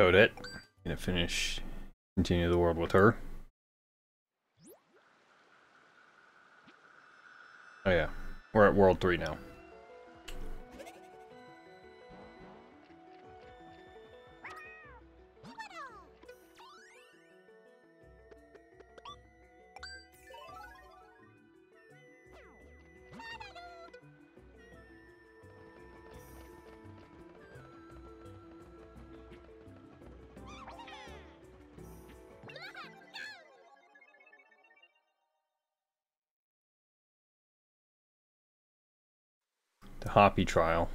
Toadette. Gonna finish, continue the world with her. Oh yeah, we're at world 3 now. Hoppy trial.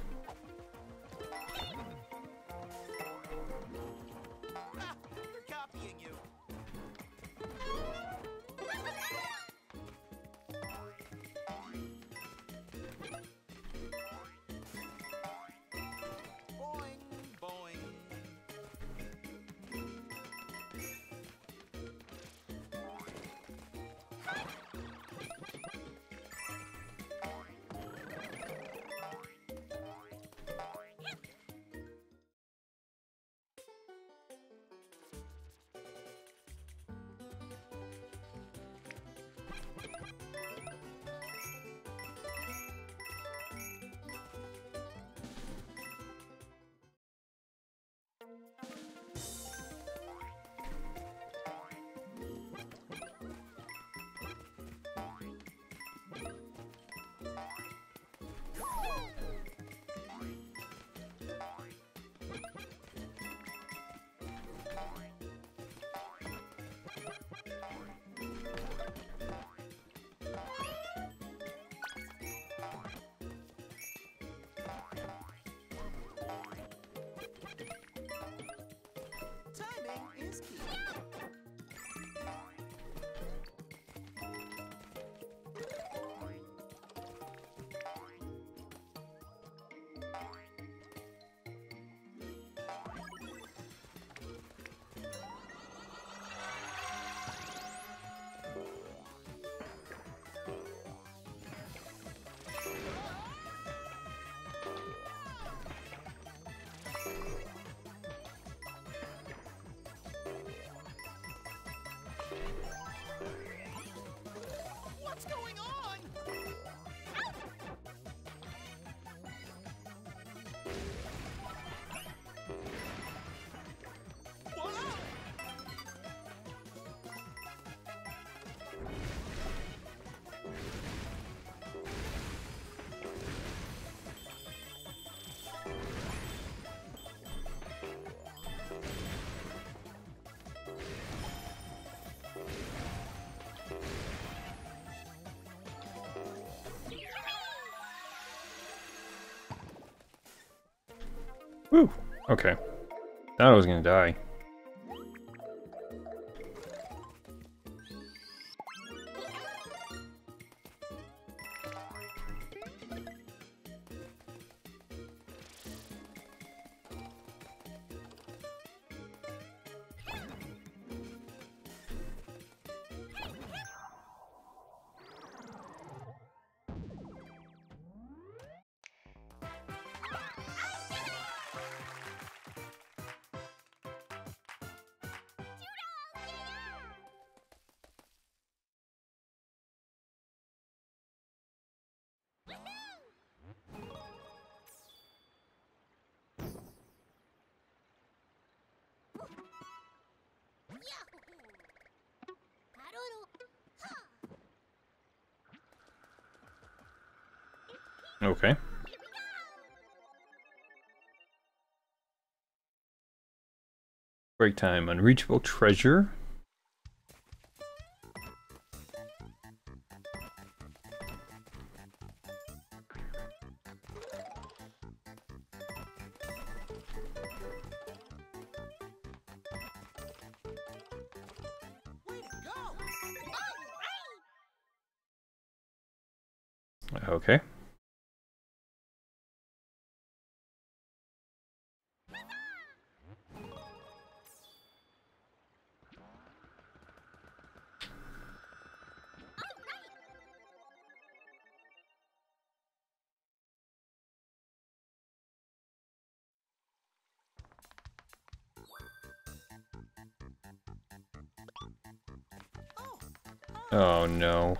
Woo! Okay. Thought I was gonna die. Break time. Unreachable treasure. No.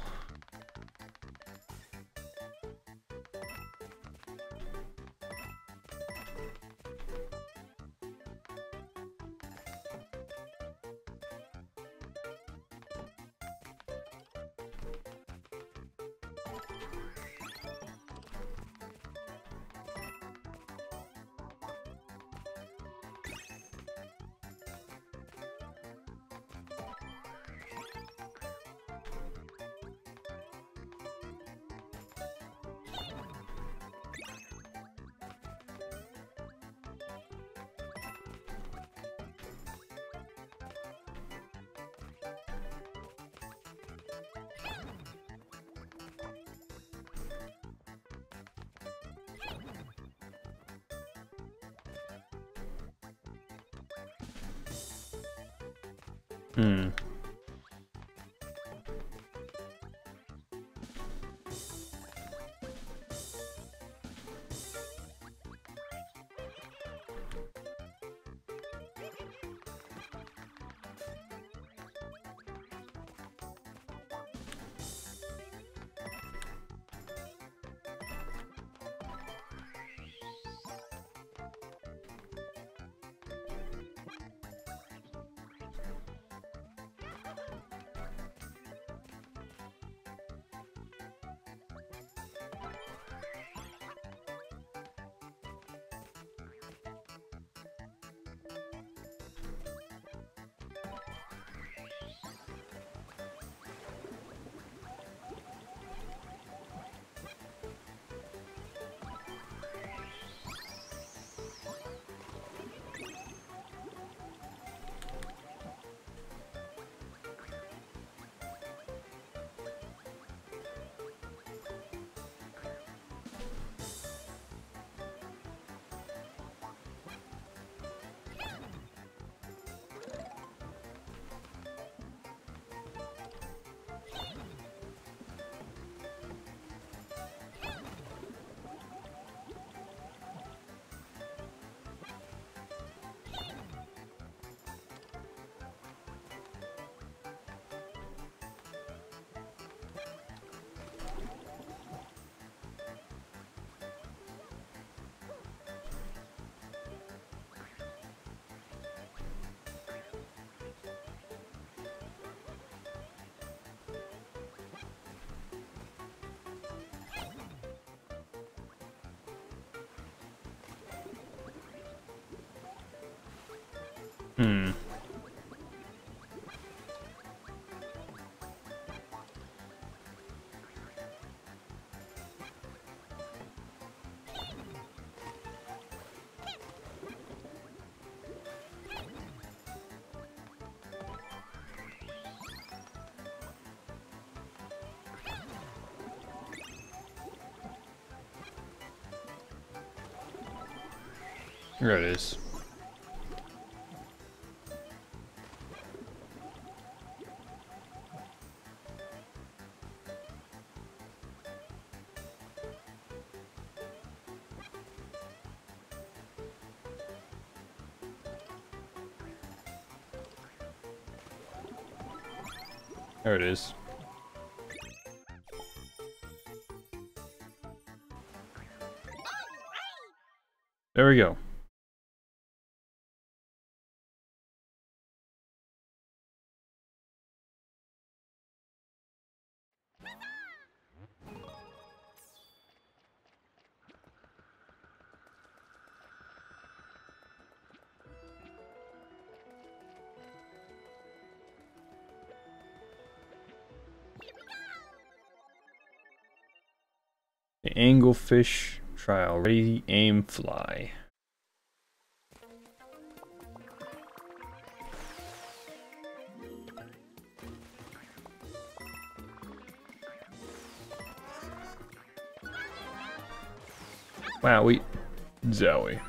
Hmm. There it is. It is. There we go. Anglefish trial. Ready, aim, fly. Wow, we Zowie.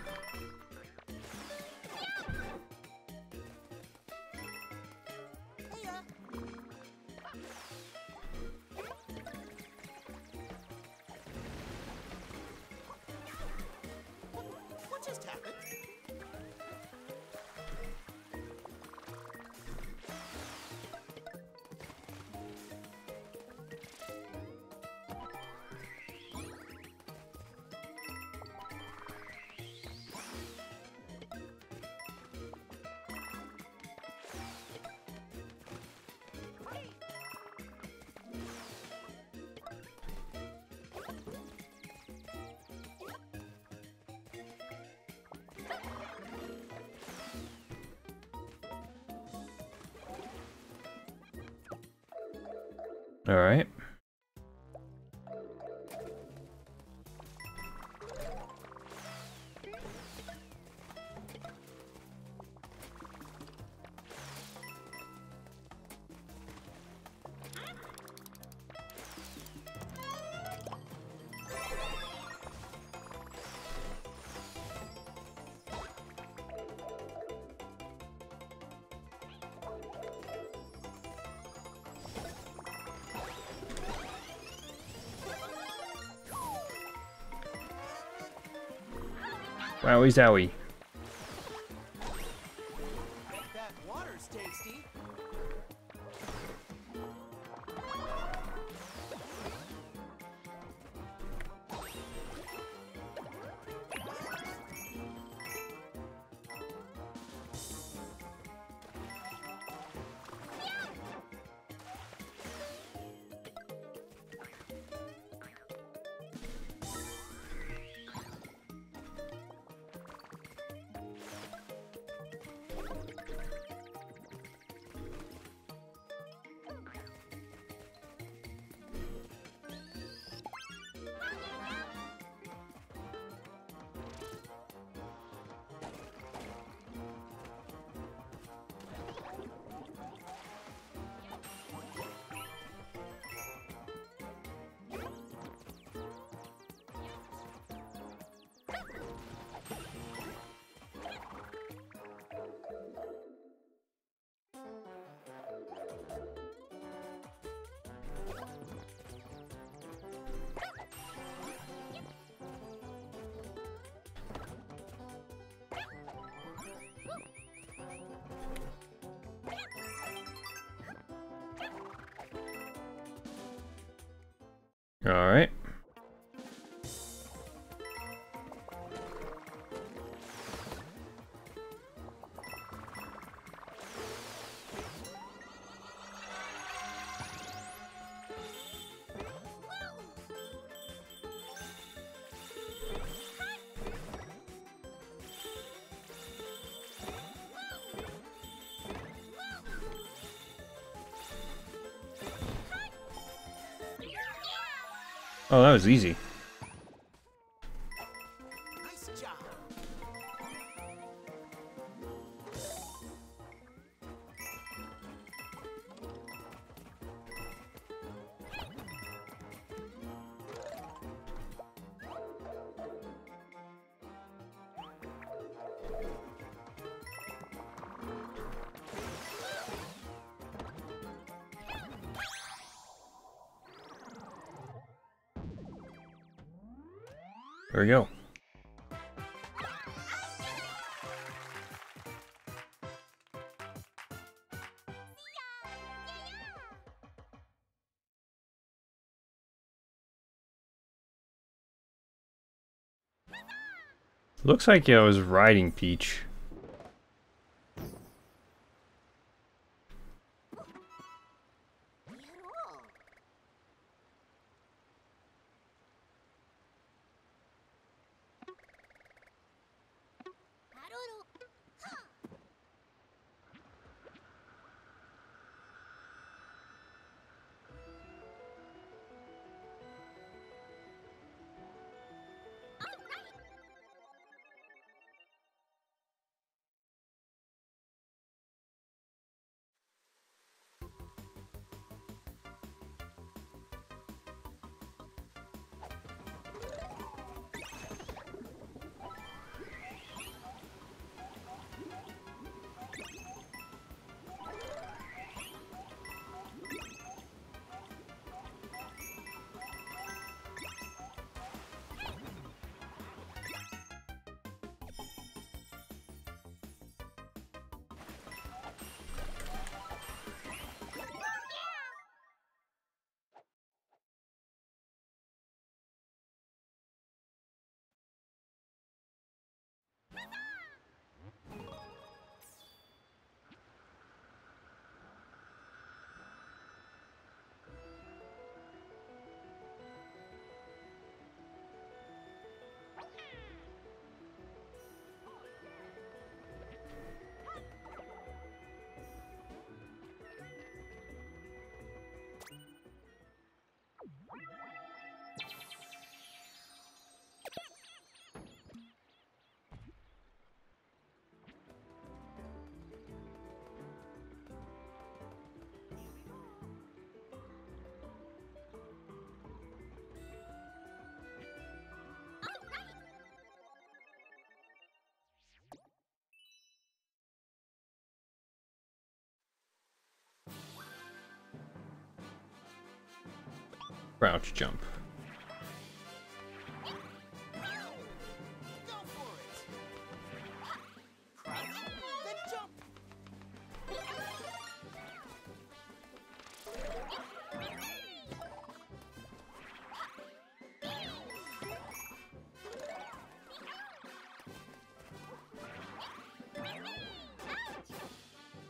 Zowie. Oh, that was easy. Looks like I was riding Peach. Crouch jump.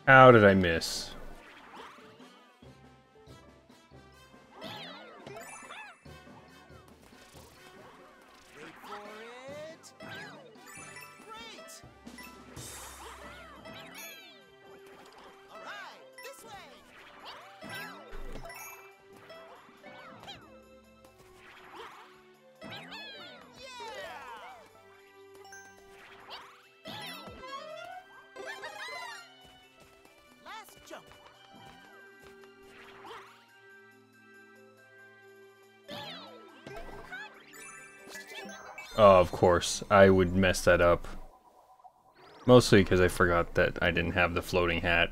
How did I miss? Of course. I would mess that up. Mostly because I forgot that I didn't have the floating hat.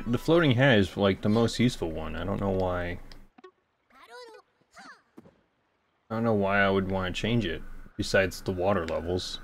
Hat, the floating hat is like the most useful one. I don't know why. I don't know why I would want to change it. Besides the water levels.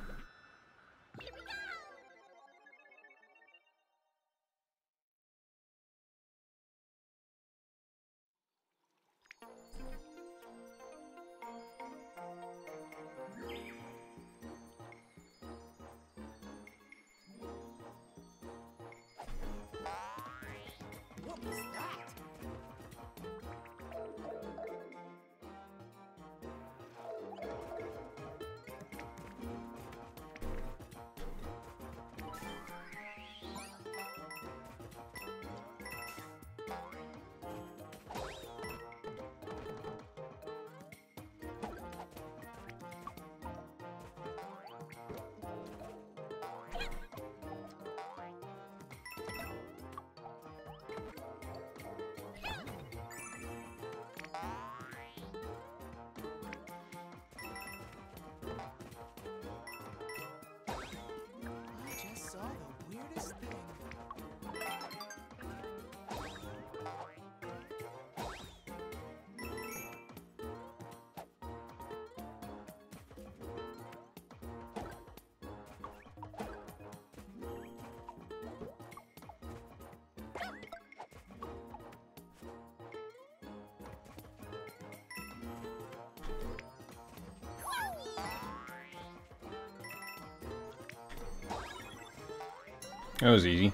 That was easy.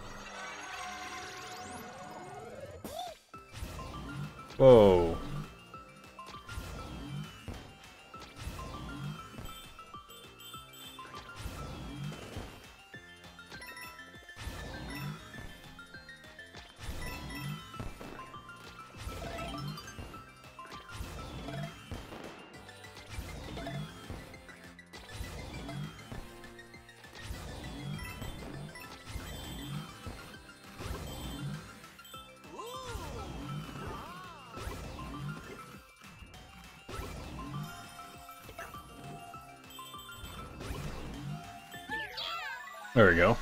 Whoa. There we go.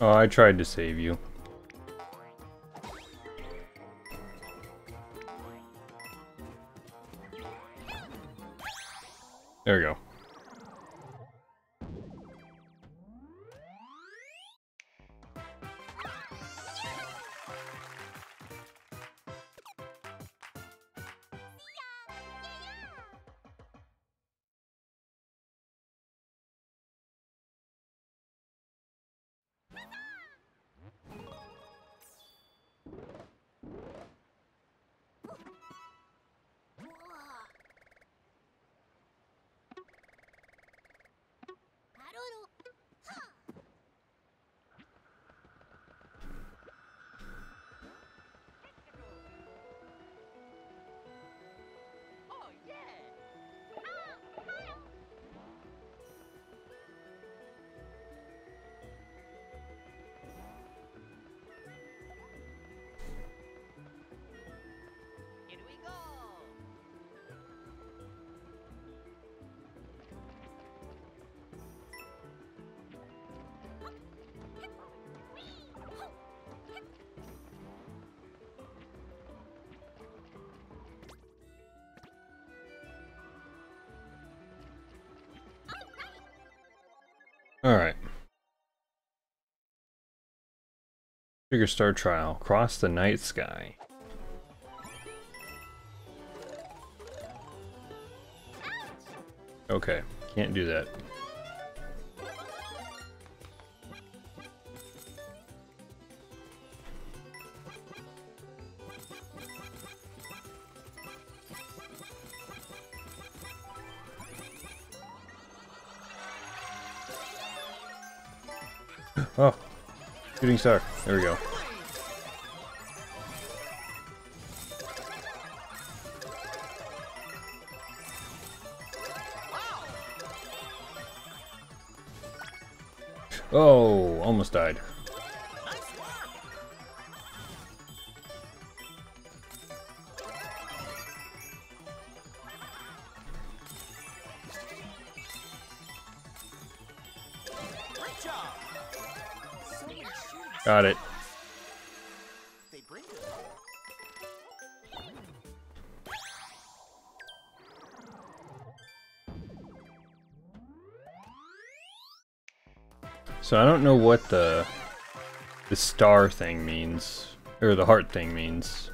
Oh, I tried to save you. Trigger Star Trial. Cross the night sky. Okay, can't do that. Shooting star. There we go. Oh, almost died. Got it. So I don't know what the the star thing means or the heart thing means.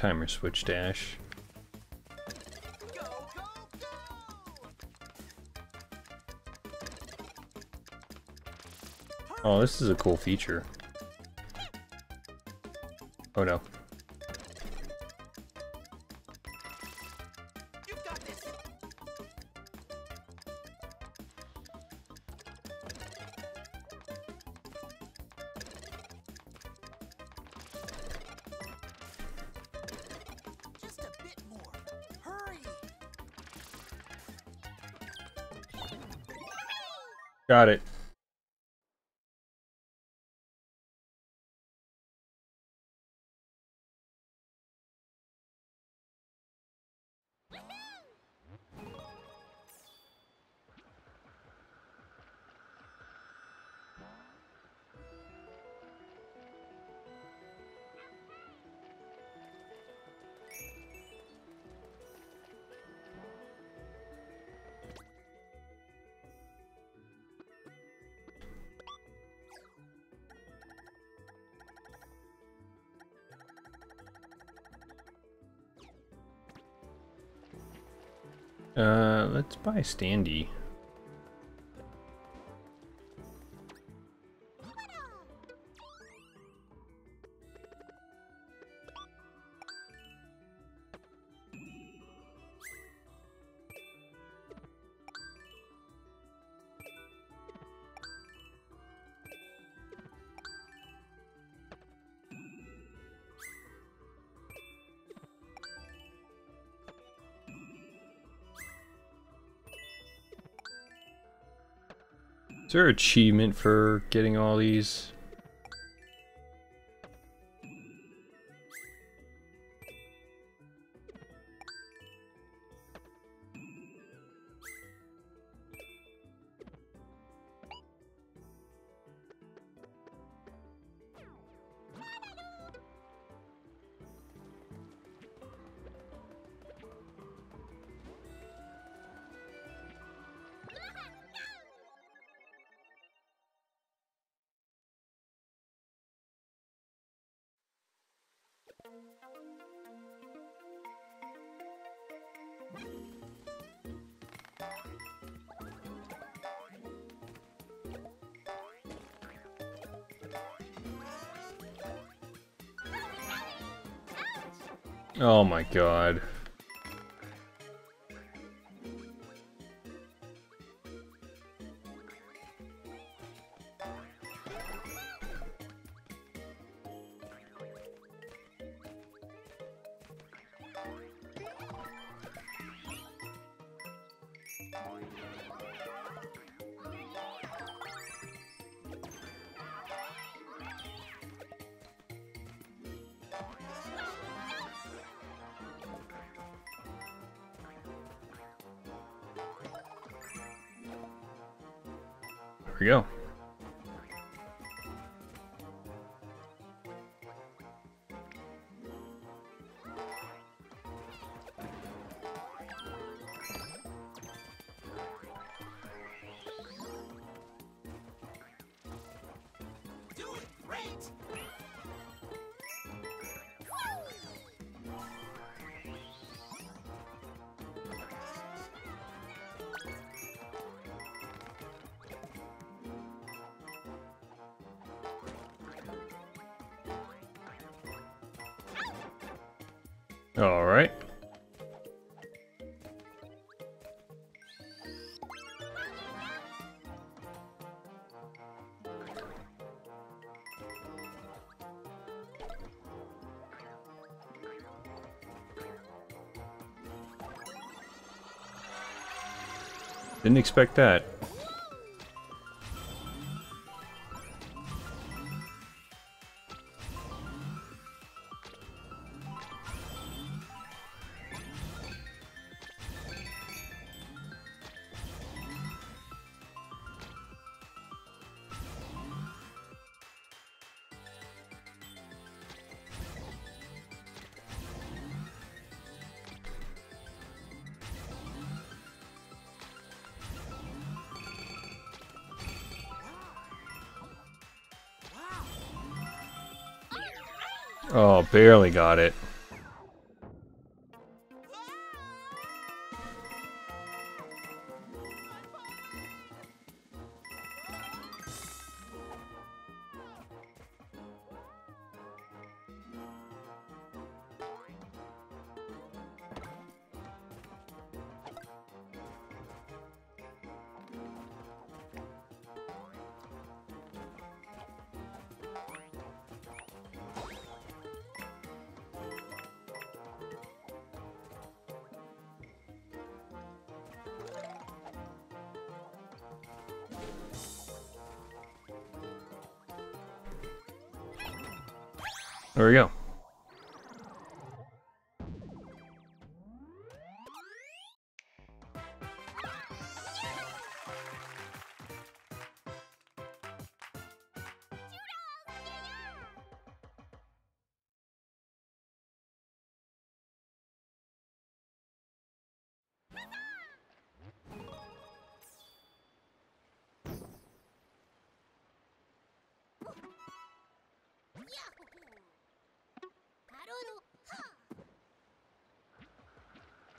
Timer switch dash. Oh, this is a cool feature. Oh no. Got it. Uh, Standy. Is there achievement for getting all these? Didn't expect that. Oh, barely got it.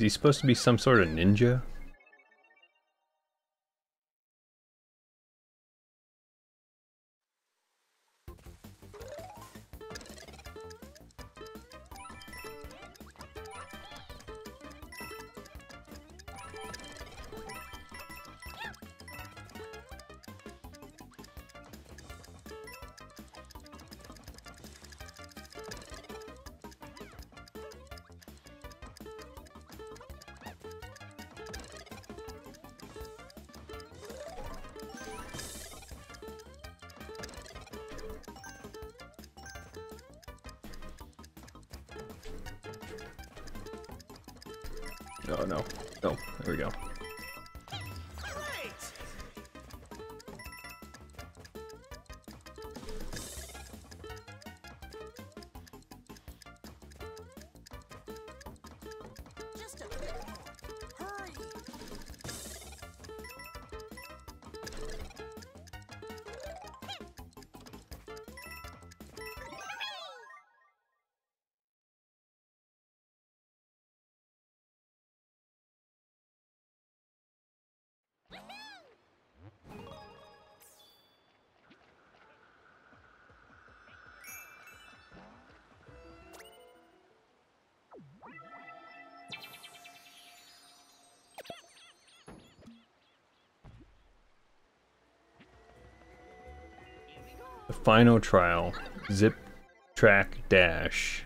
He supposed to be some sort of ninja? Final trial. Zip track dash.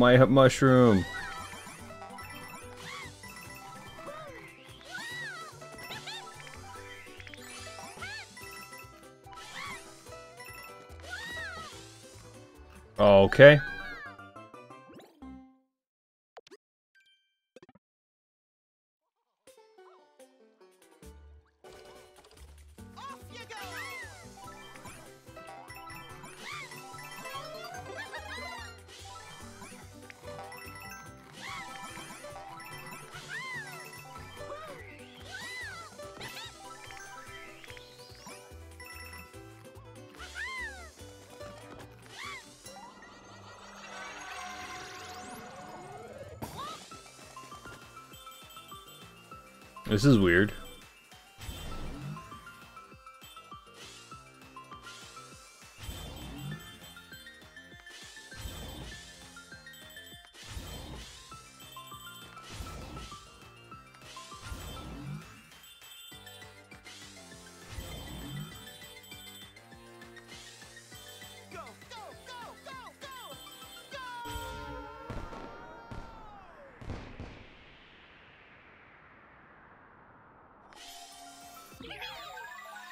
My mushroom. Okay. This is weird.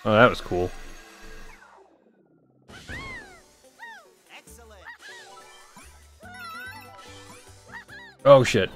Oh, that was cool. Excellent! Oh shit.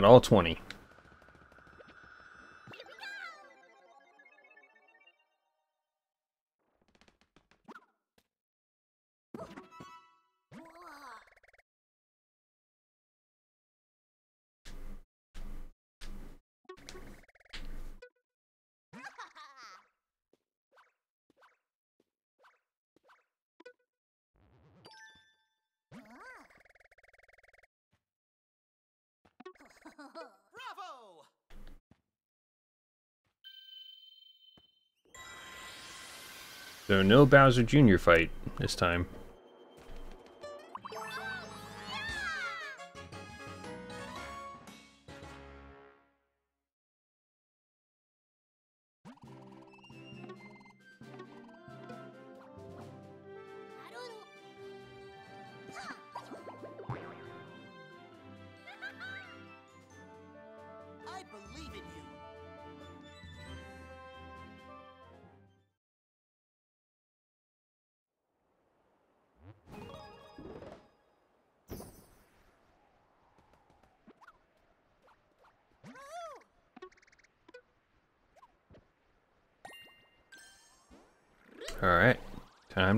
Got all 20. So no Bowser Jr. fight this time.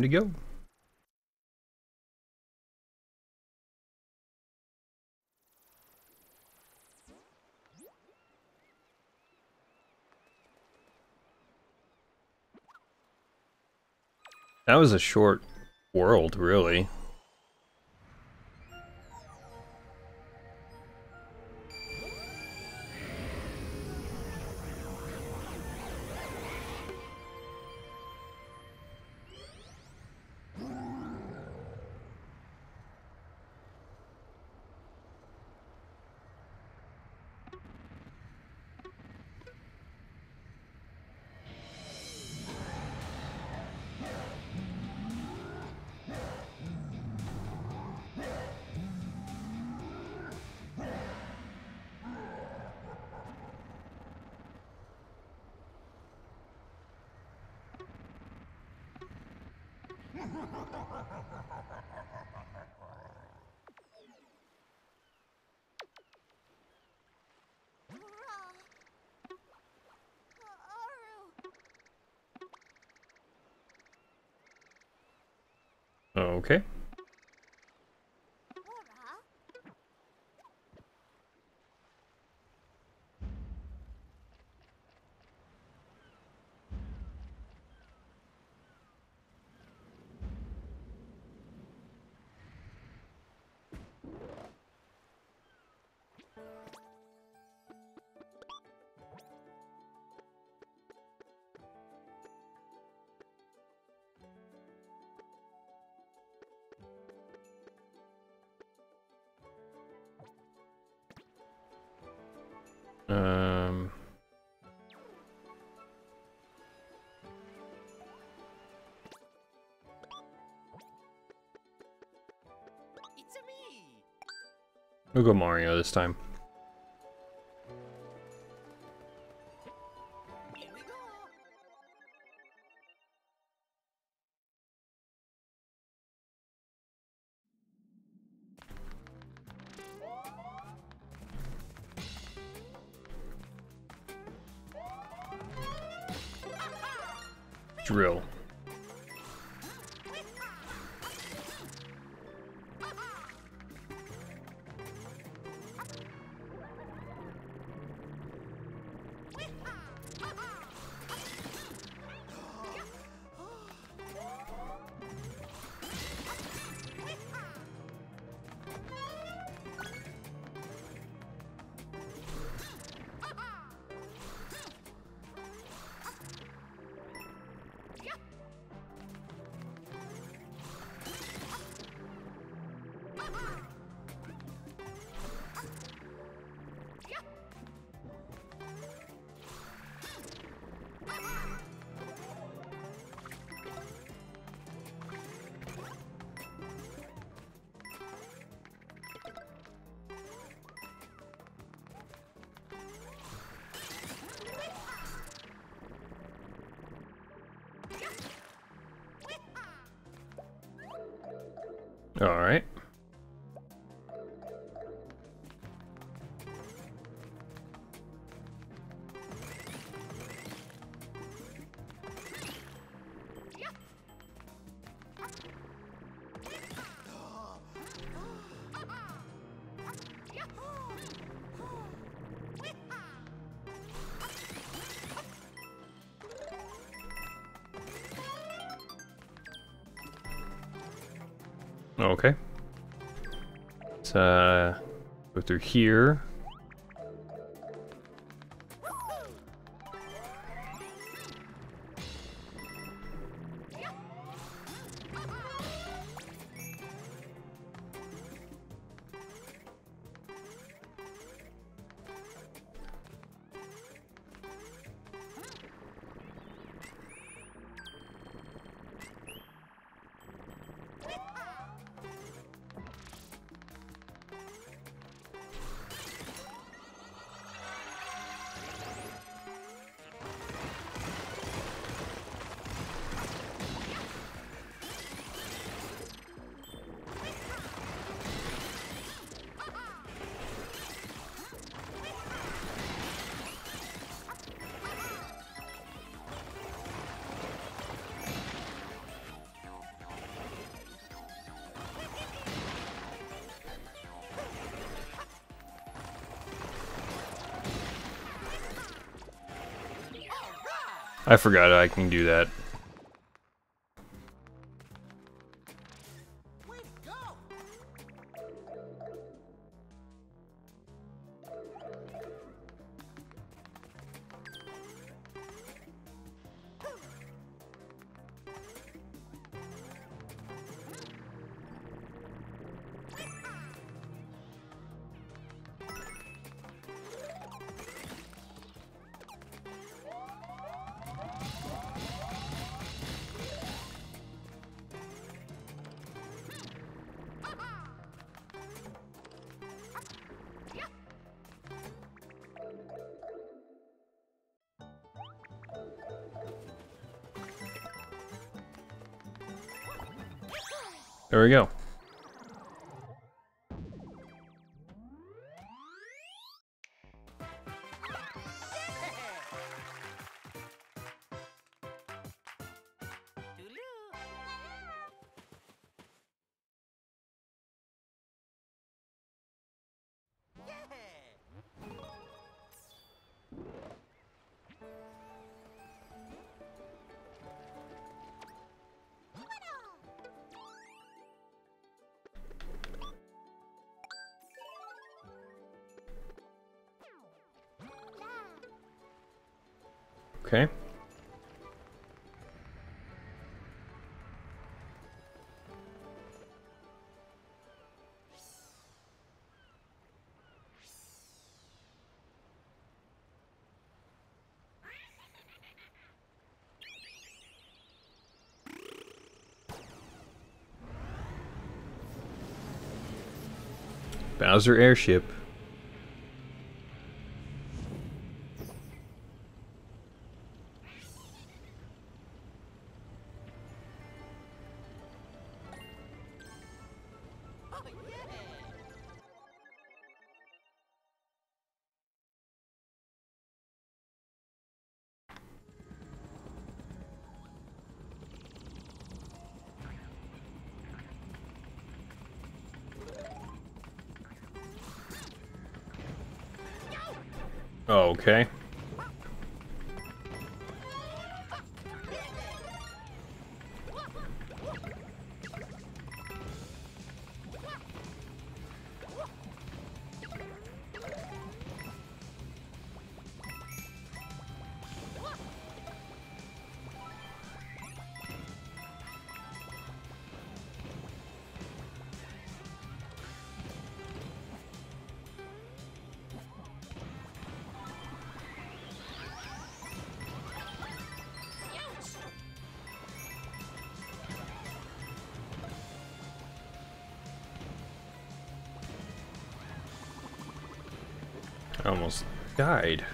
Time to go. That was a short world, really. We'll go Mario this time. Drill. All right. Uh, go through here. I forgot I can do that. We go. Bowser airship. Oh, yeah! Okay. Died.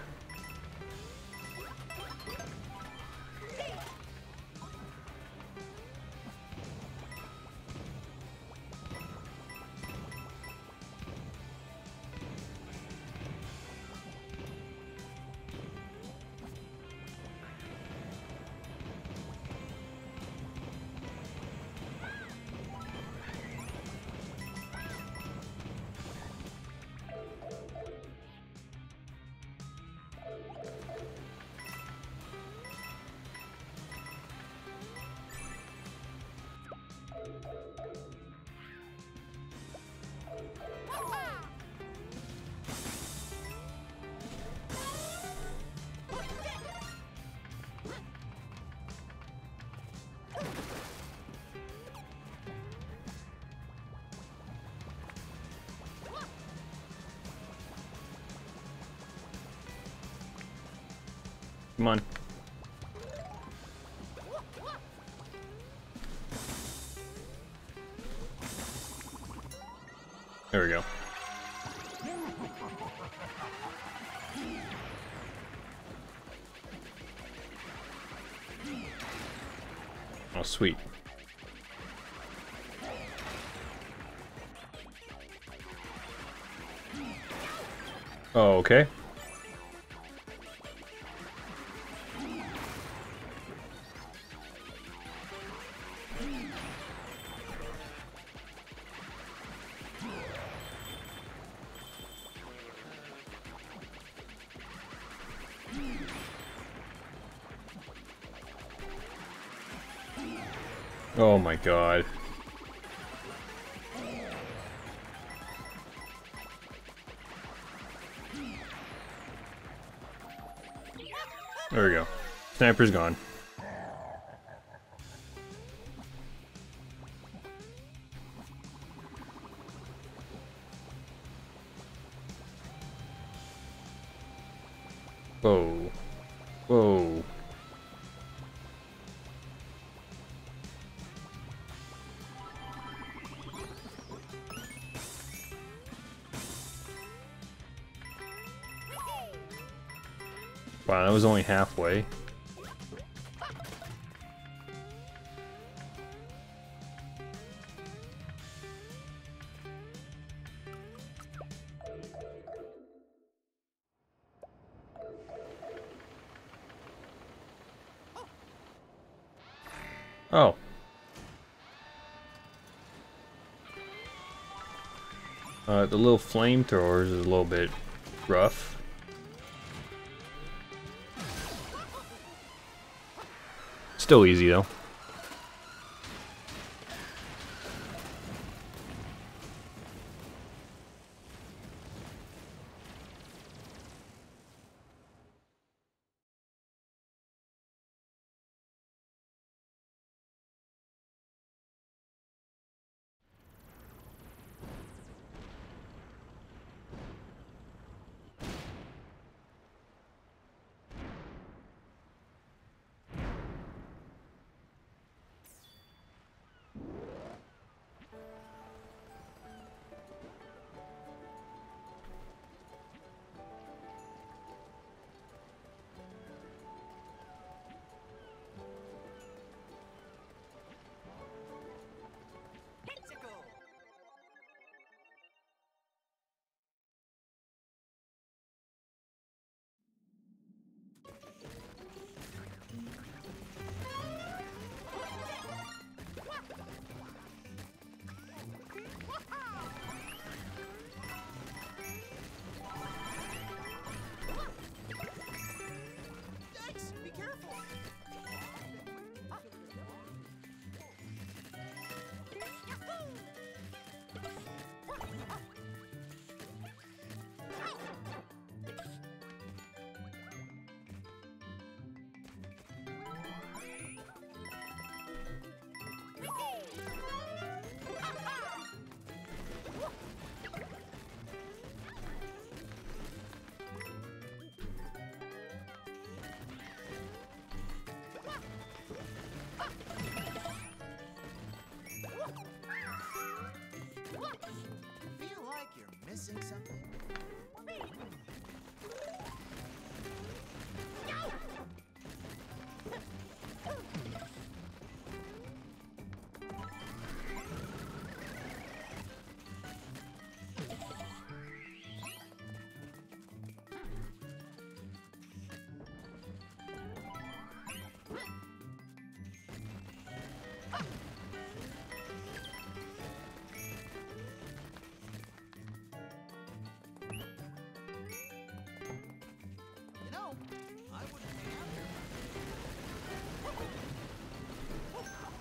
Oh, okay. Oh my god. Sniper's gone. Whoa. Whoa. Wow, that was only halfway. The little flamethrowers is a little bit rough. Still easy though.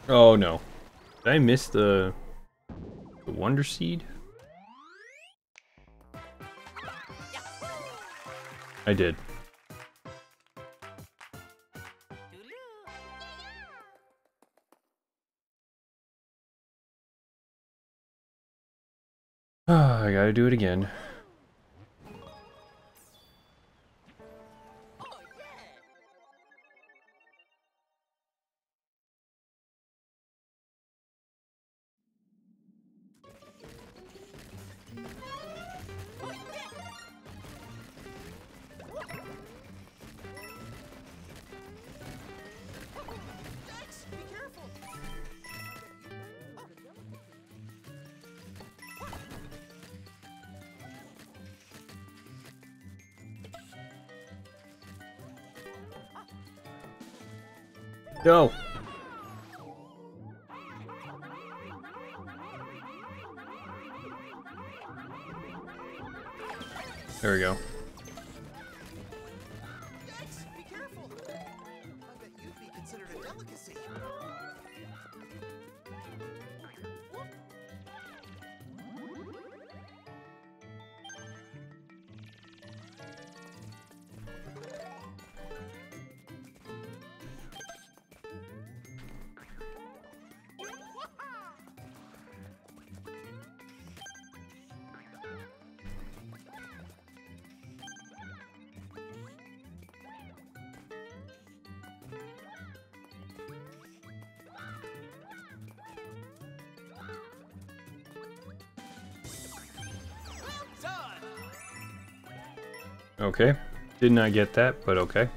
Oh no. Did I miss the, the Wonder Seed? I did. I gotta do it again. No! Did not get that, but okay.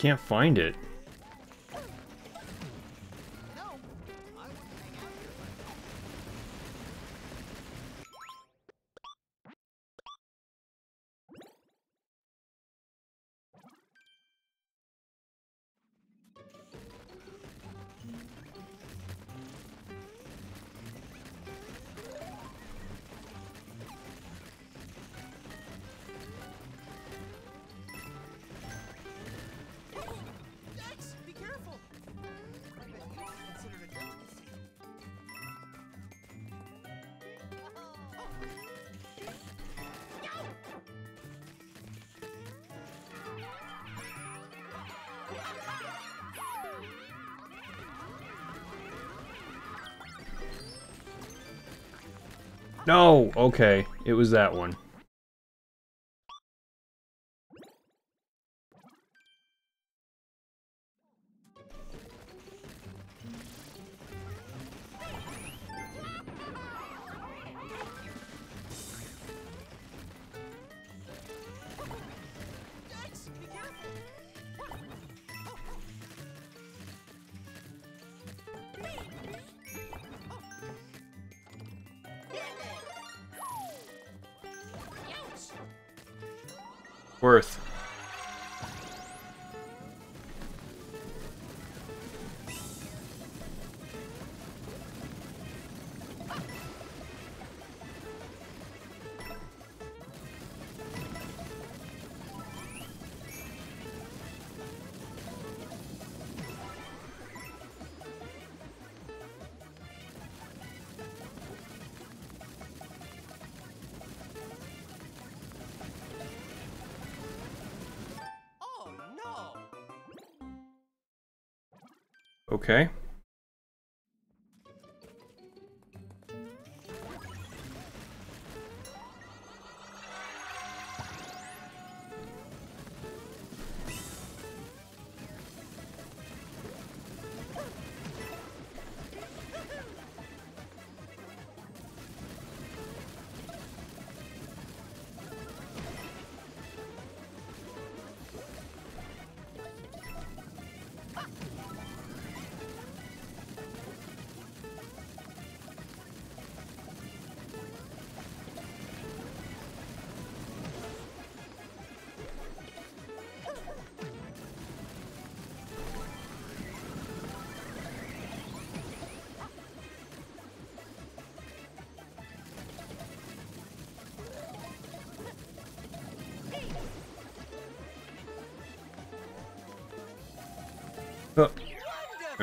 Can't find it. No! Okay, it was that one. Okay.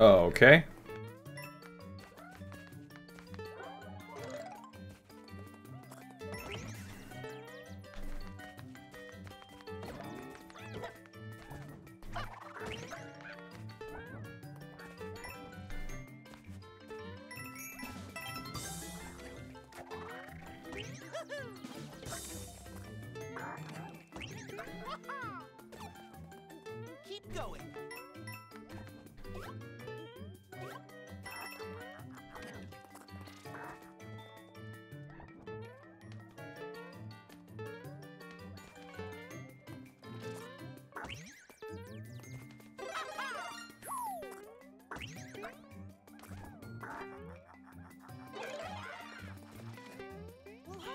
Okay.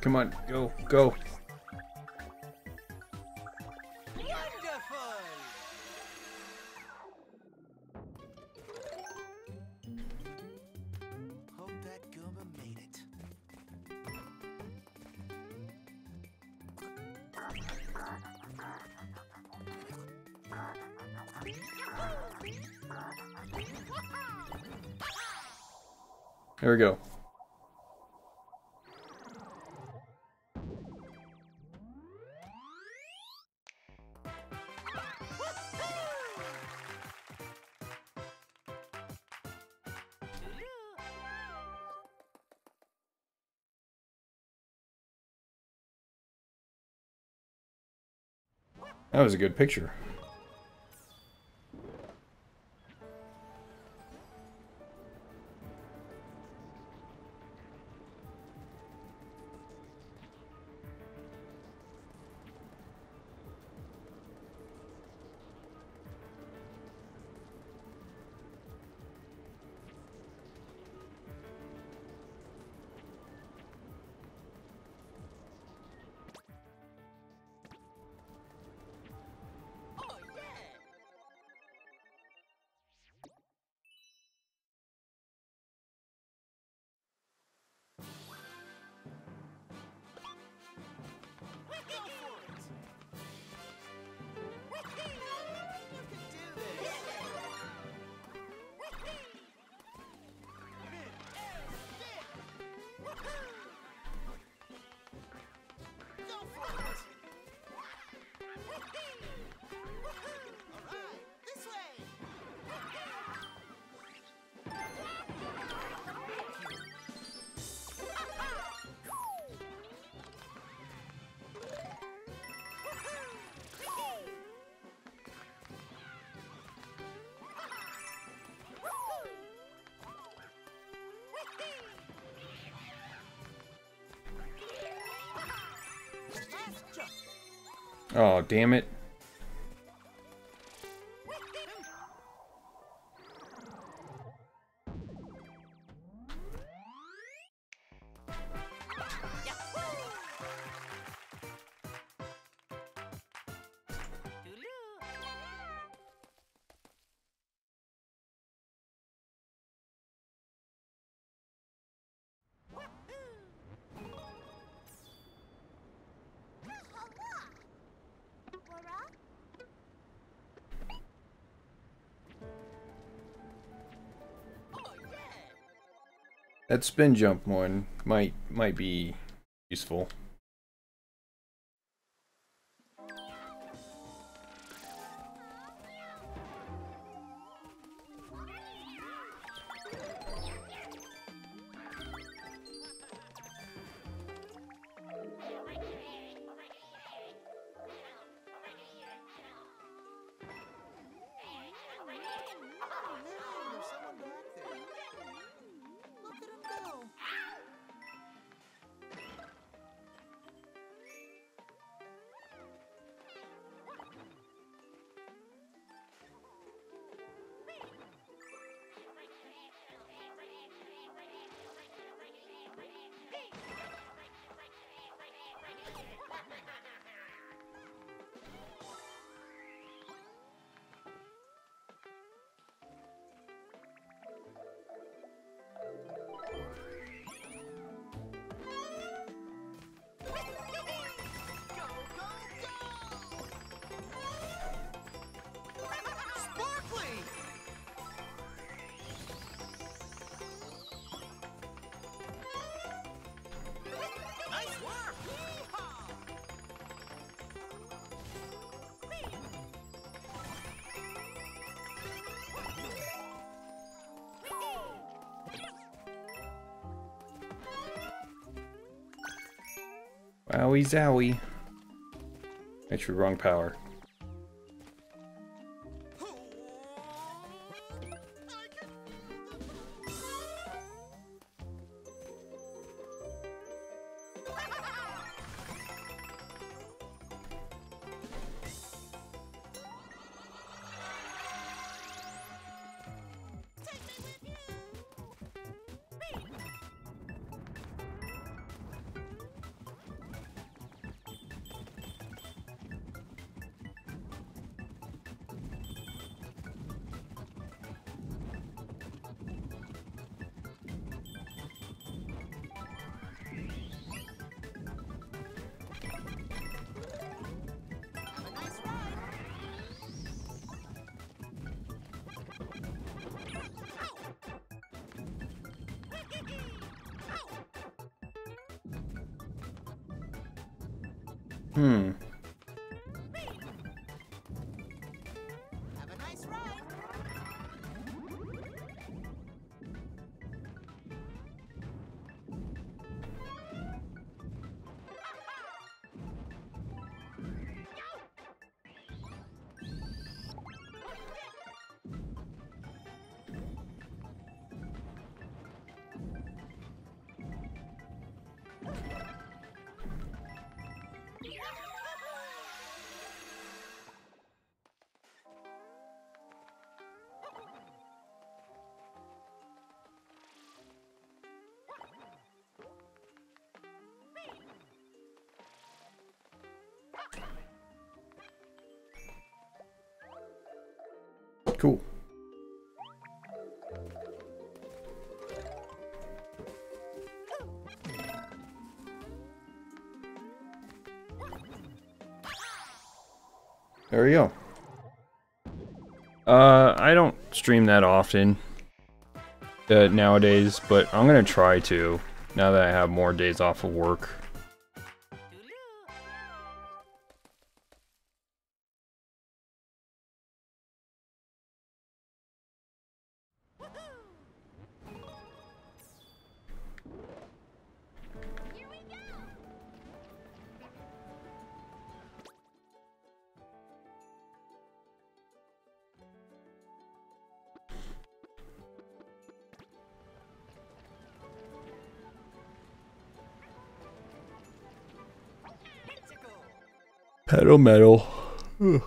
Come on, go, go. That was a good picture. Oh, damn it. That spin jump one might might be useful. Wowie zowie. Actually, wrong power. There we go. Uh, I don't stream that often uh, nowadays, but I'm gonna try to now that I have more days off of work. Metal. What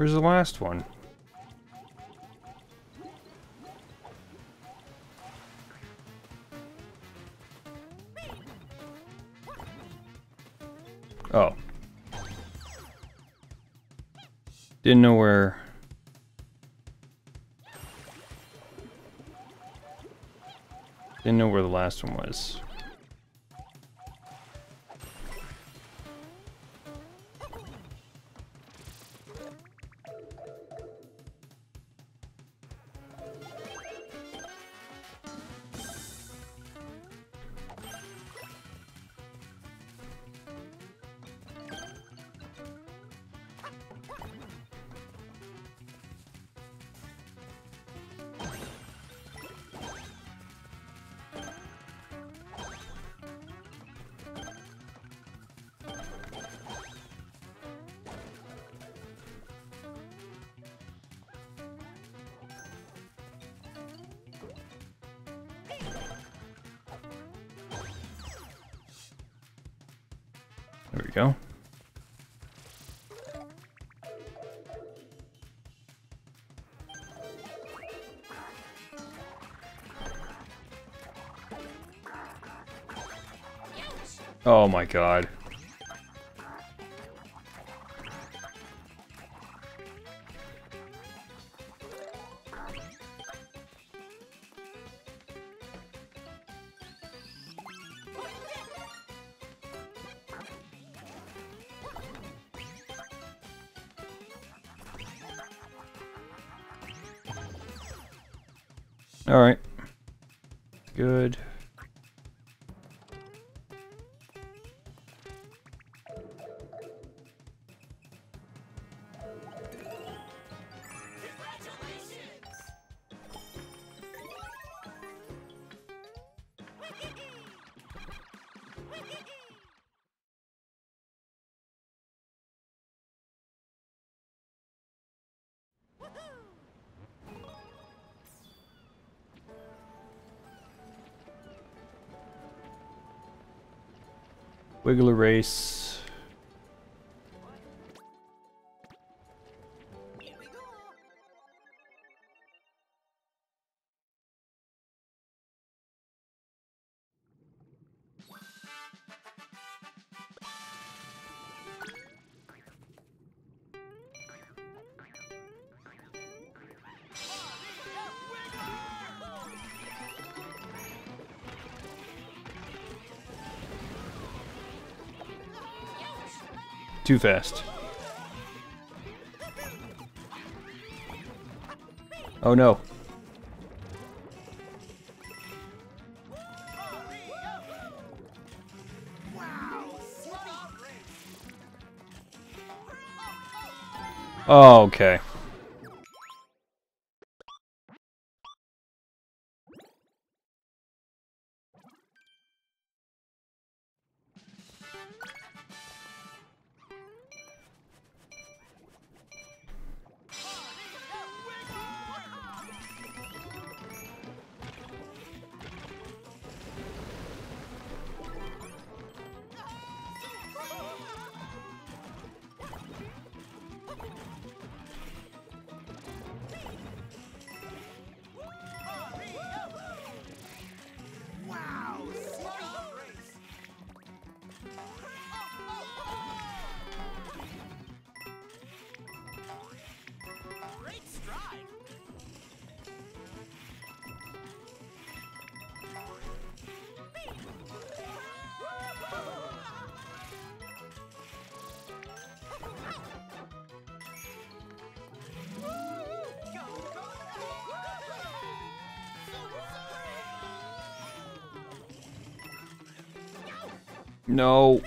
Where's the last one? Oh. Didn't know where... Didn't know where the last one was. Oh my god. Alright. Wiggler race. Too fast. Oh no. Oh, okay. No.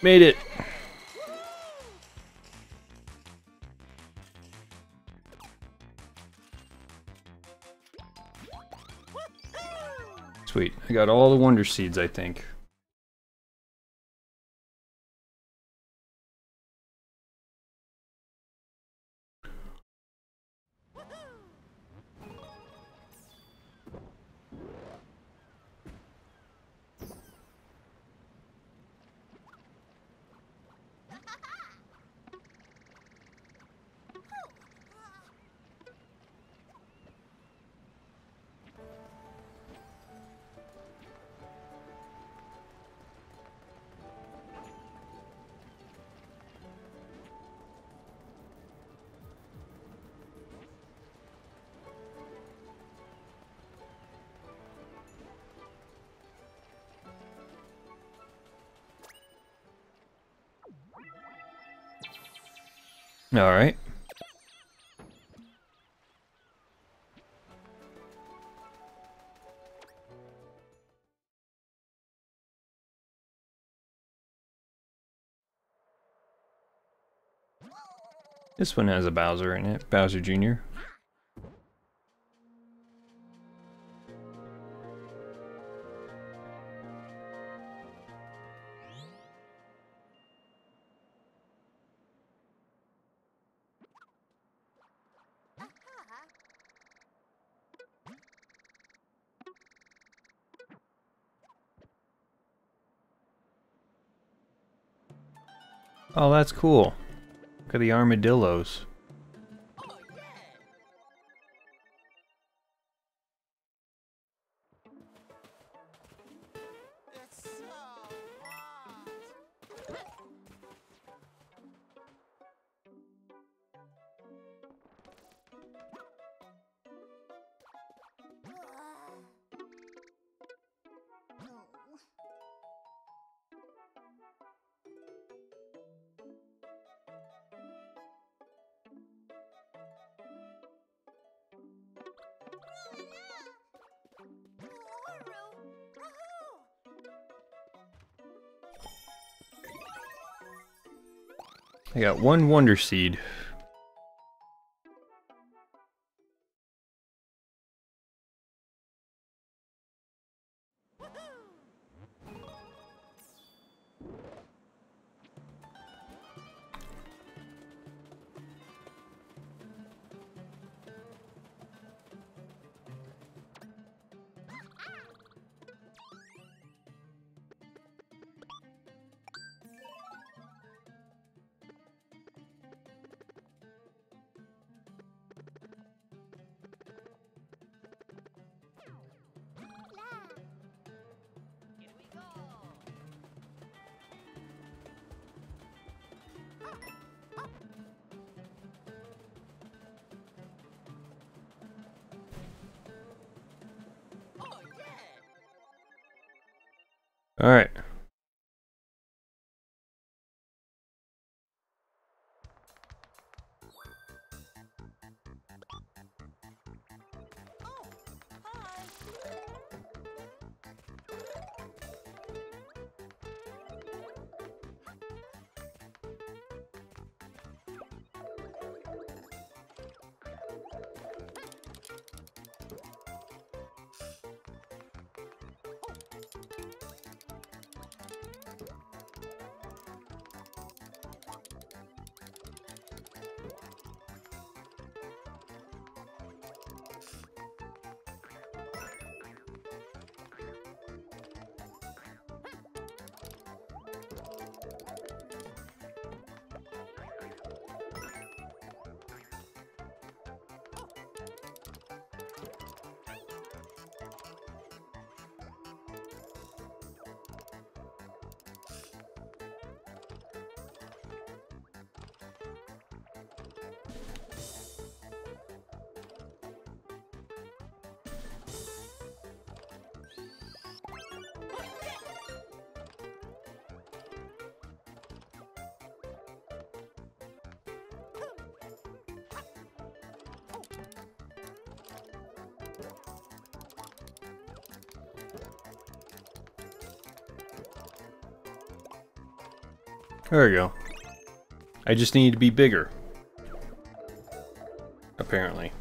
Made it. Sweet. I got all the Wonder Seeds, I think. Alright. This one has a Bowser in it, Bowser Jr. Oh, that's cool. Look at the armadillos. One Wonder Seed. There we go. I just need to be bigger. Apparently.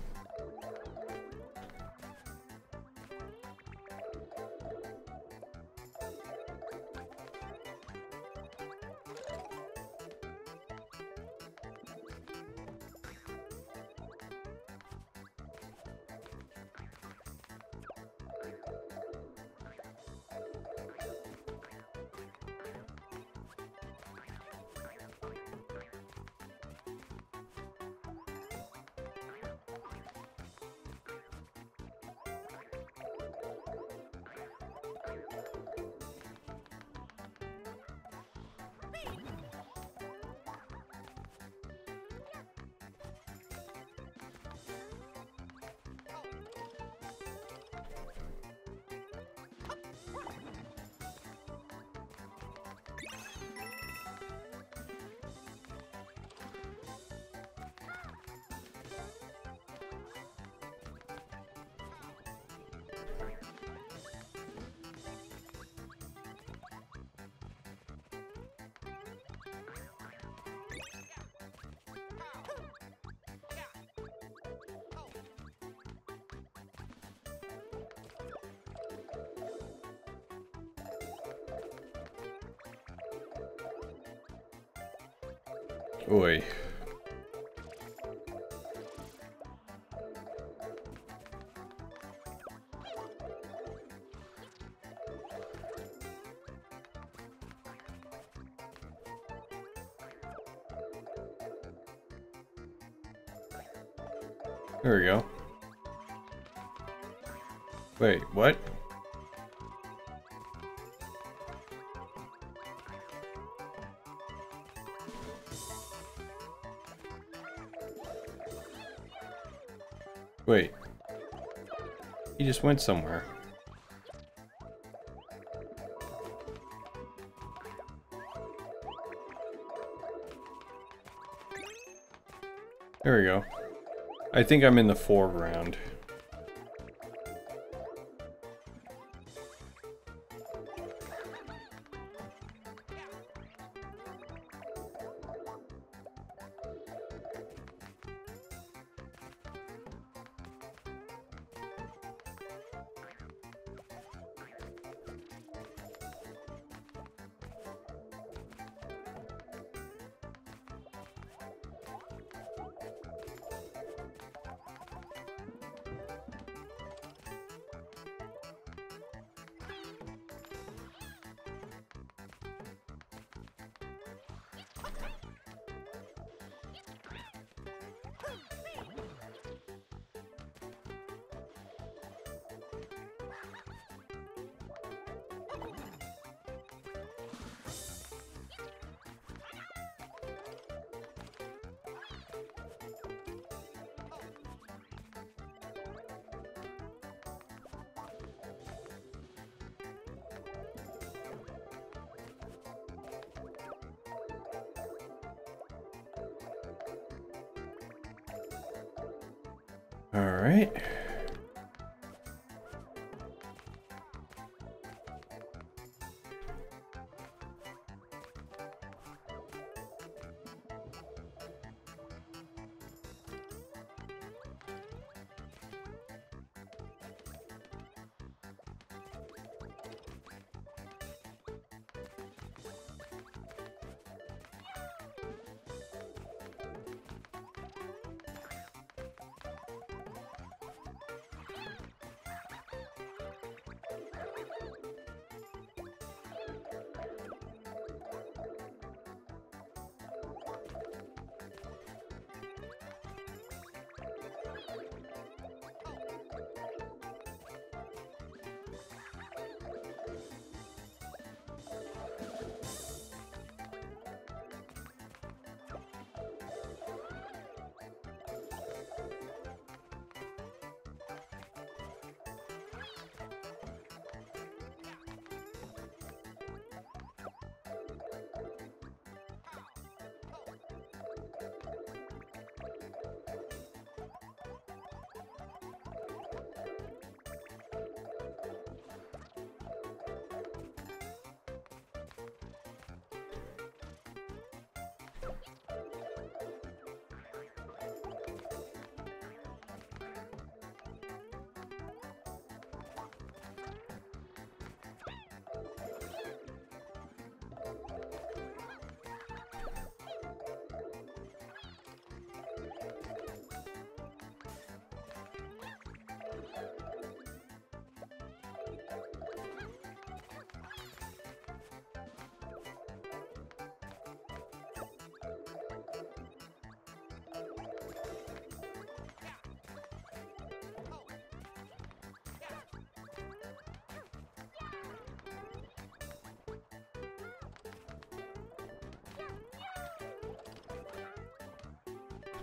Just went somewhere. There we go. I think I'm in the foreground.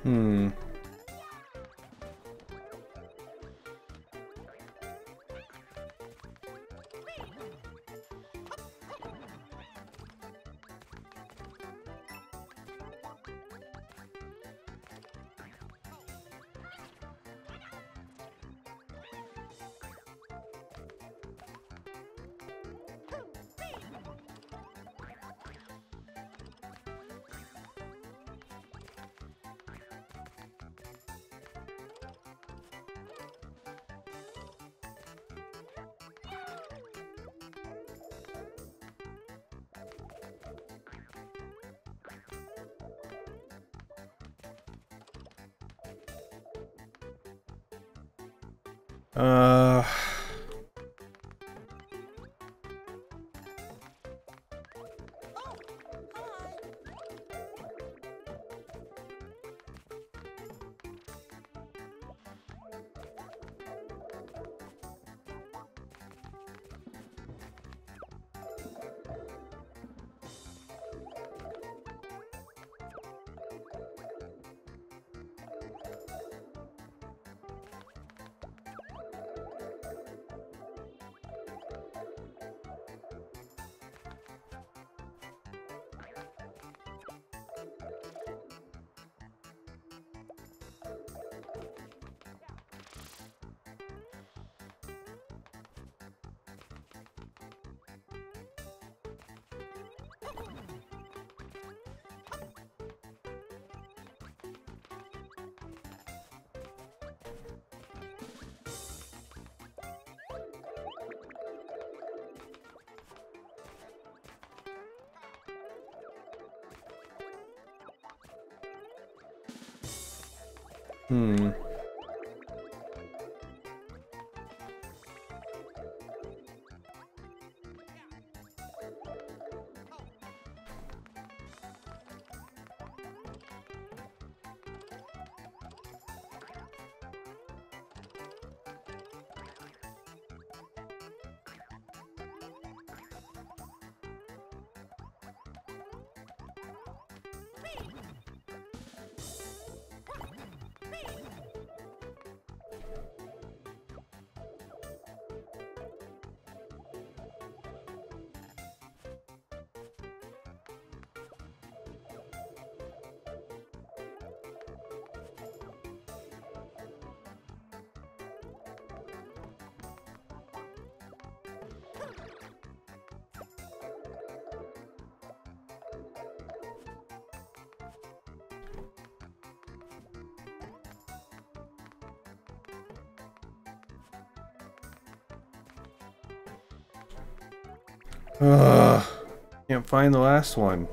Hmm. Uh. Hmm. Ugh. Can't find the last one.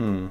Hmm.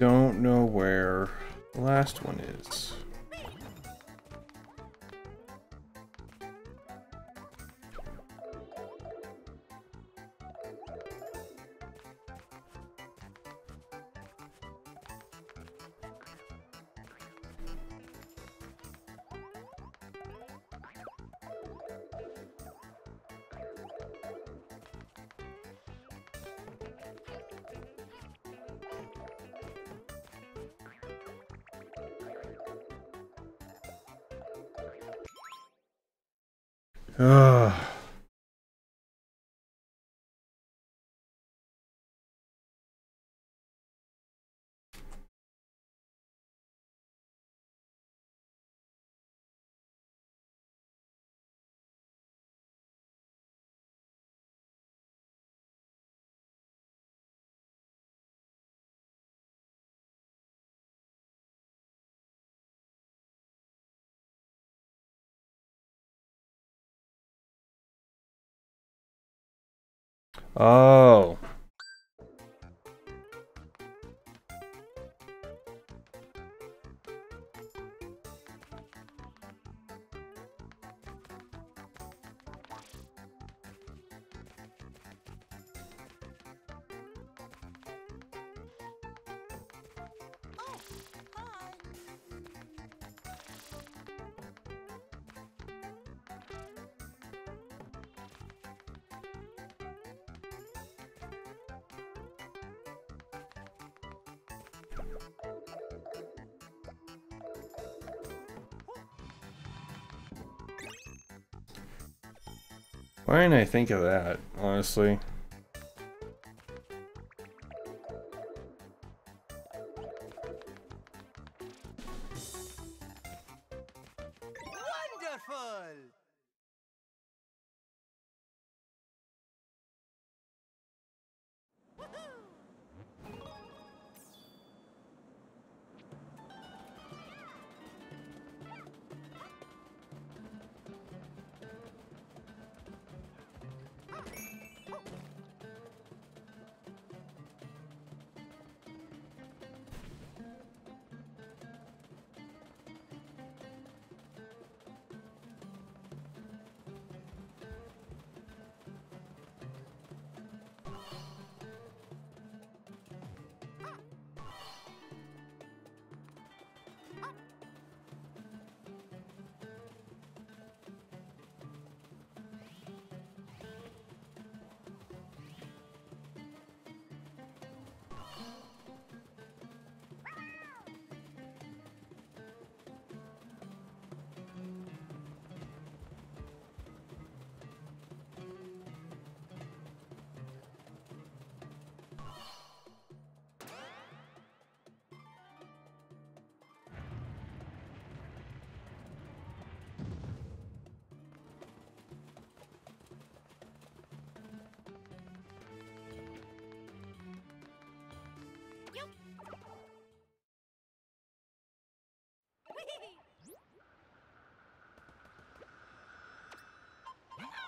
Don't know where the last one is. Oh. Why didn't I think of that, honestly?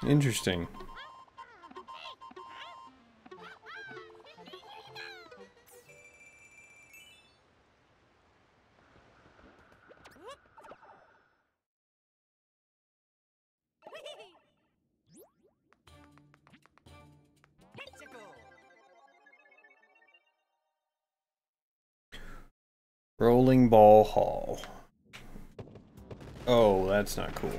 Interesting. Rolling Ball Hall. Oh, that's not cool.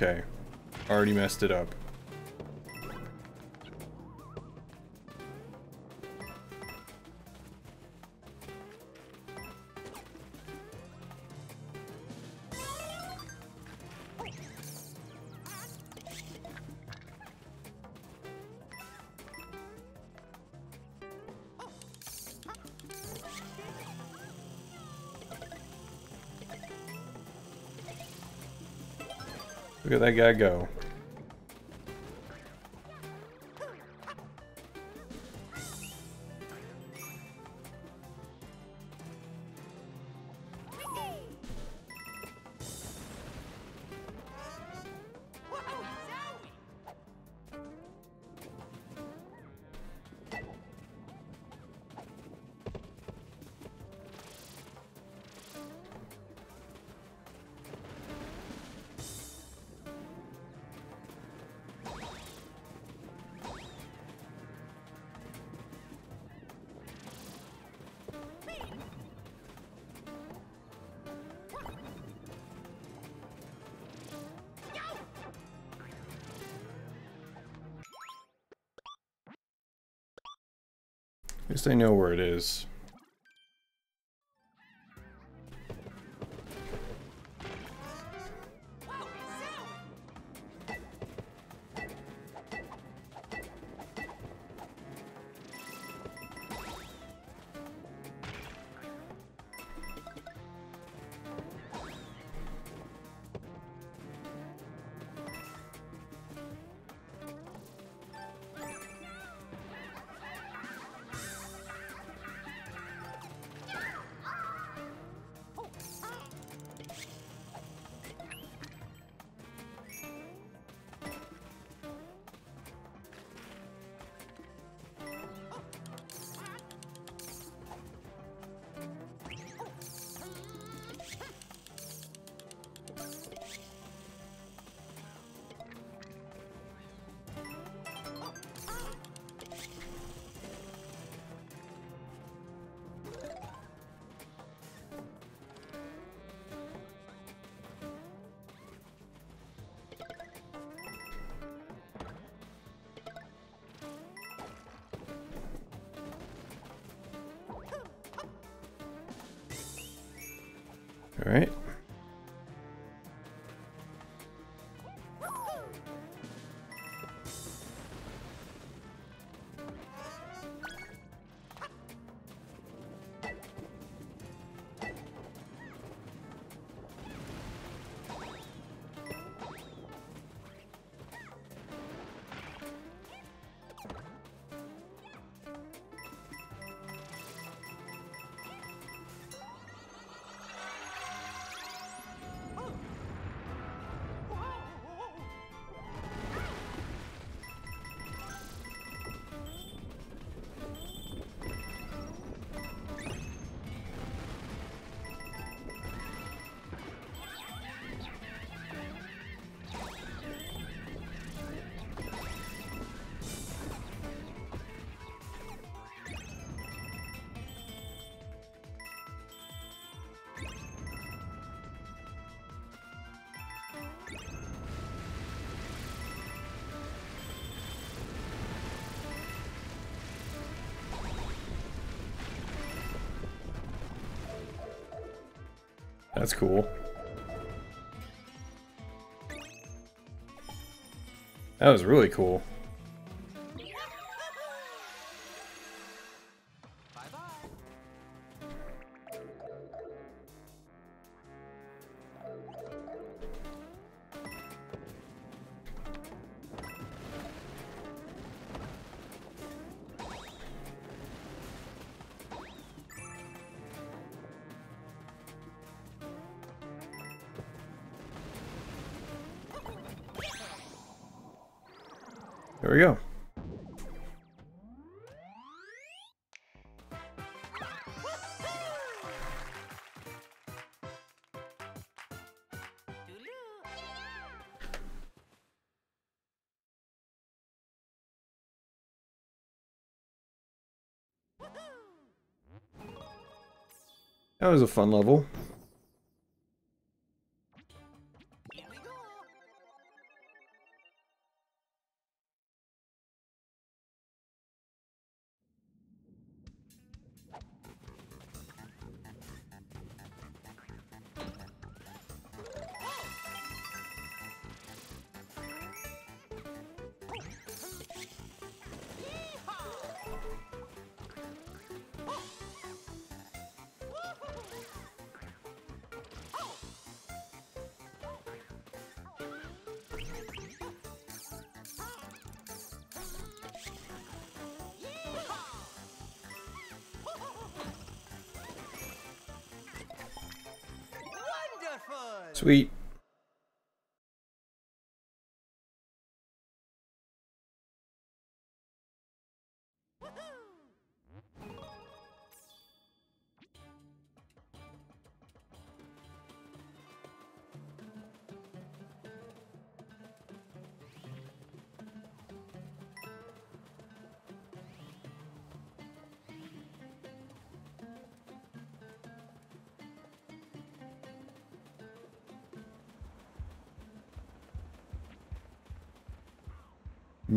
Okay. Already messed it up. Look at that guy go. Least I know where it is. That's cool. That was really cool. That was a fun level. Sweet.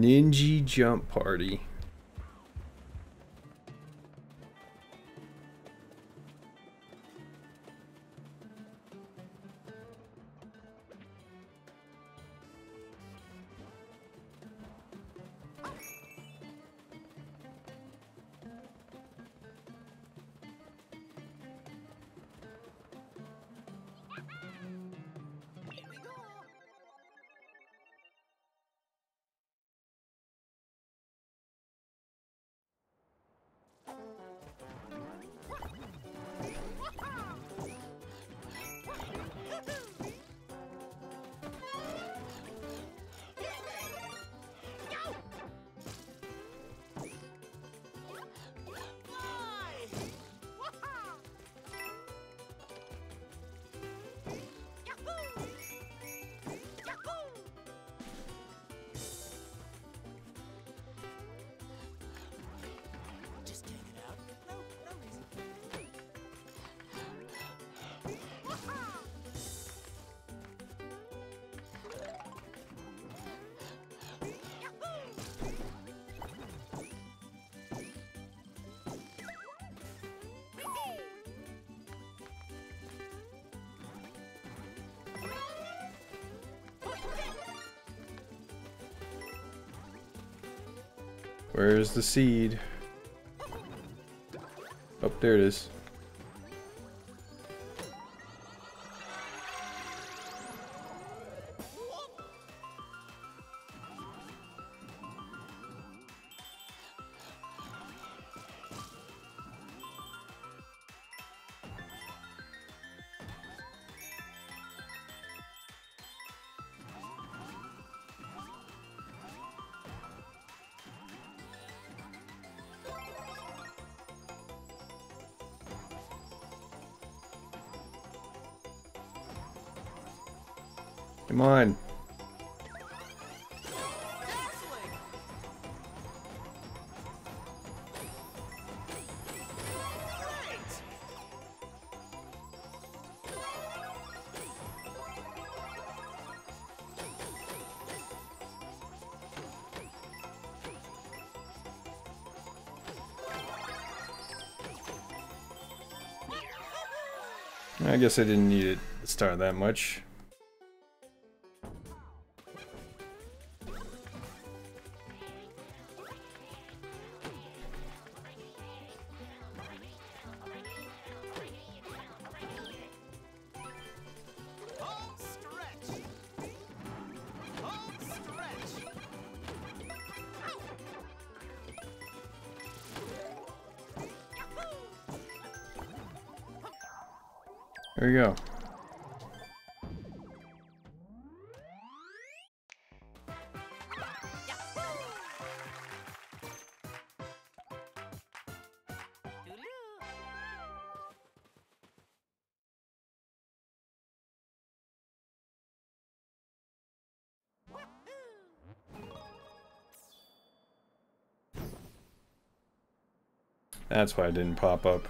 Ninja Jump Party. Where's the seed? Oh, there it is. Come on. I guess I didn't need it to start that much. That's why it didn't pop up.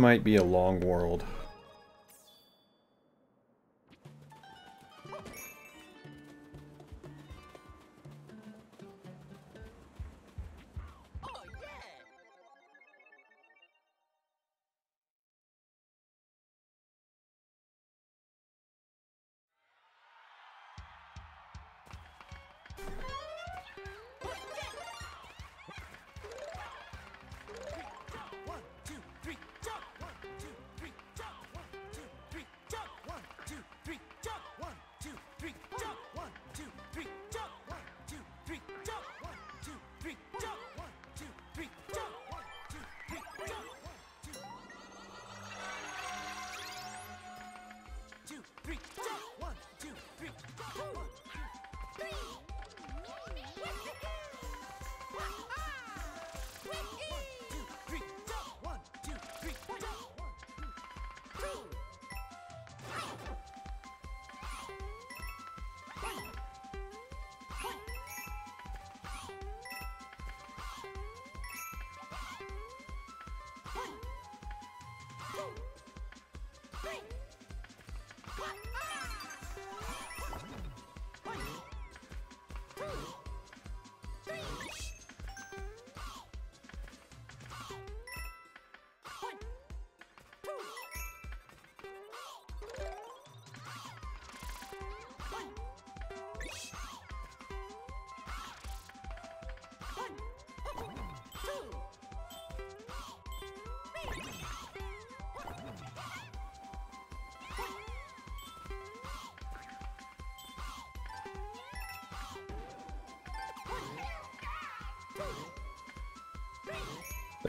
might be a long world.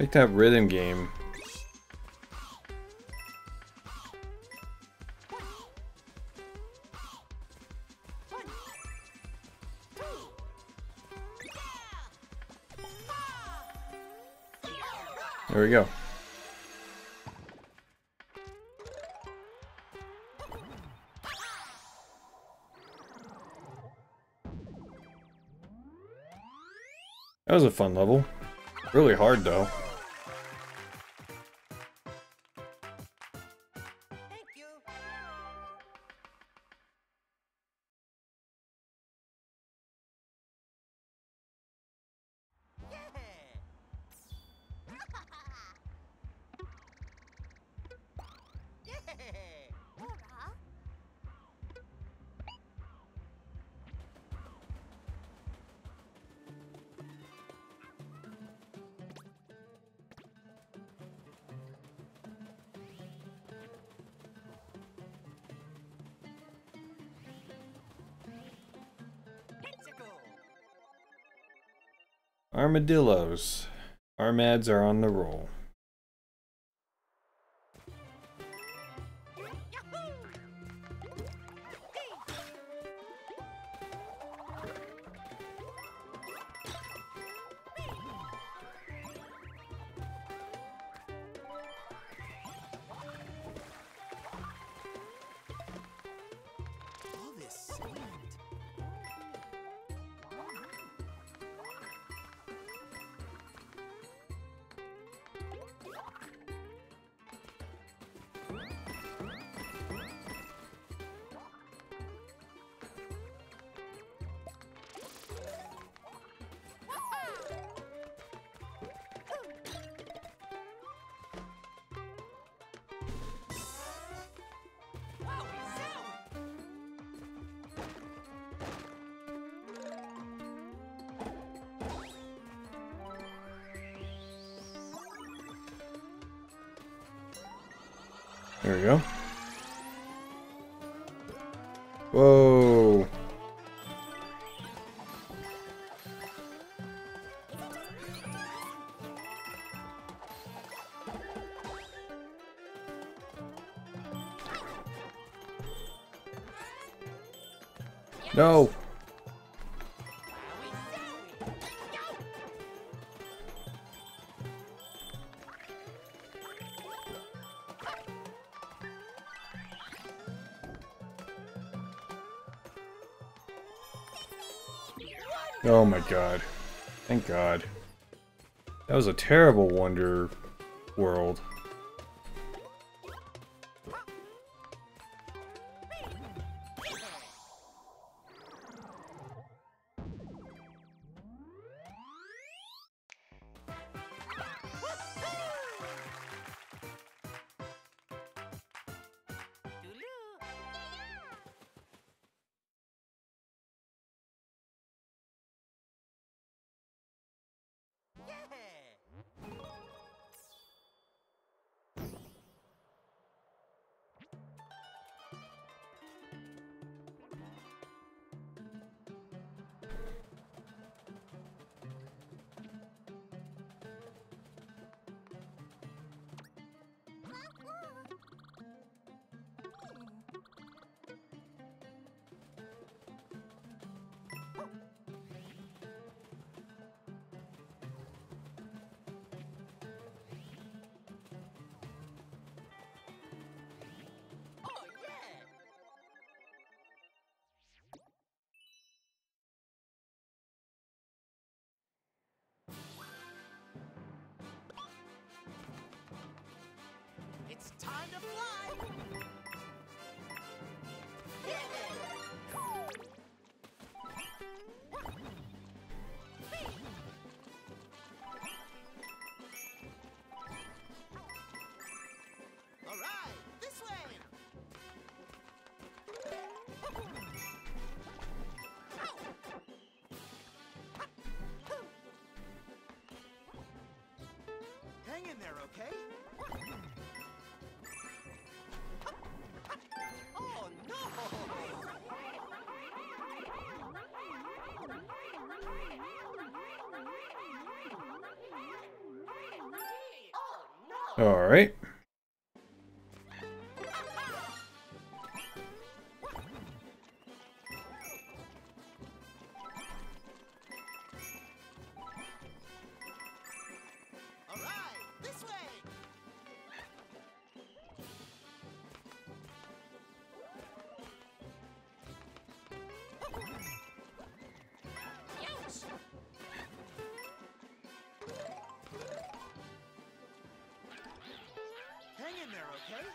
like that rhythm game. There we go. That was a fun level. Really hard though. Armadillos. Armads are on the roll. Oh my god. Thank god. That was a terrible Wonder World. okay?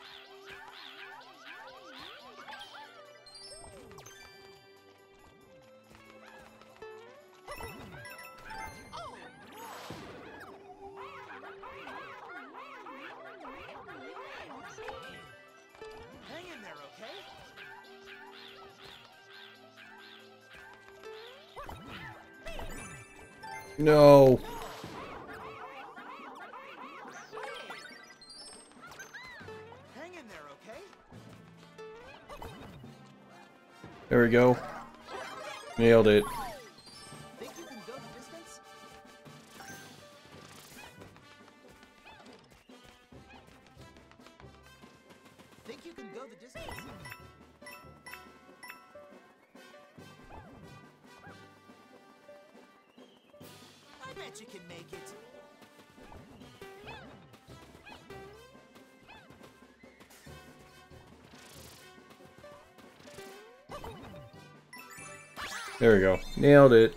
Hang in there, okay? No. we go. Nailed it. There we go. Nailed it.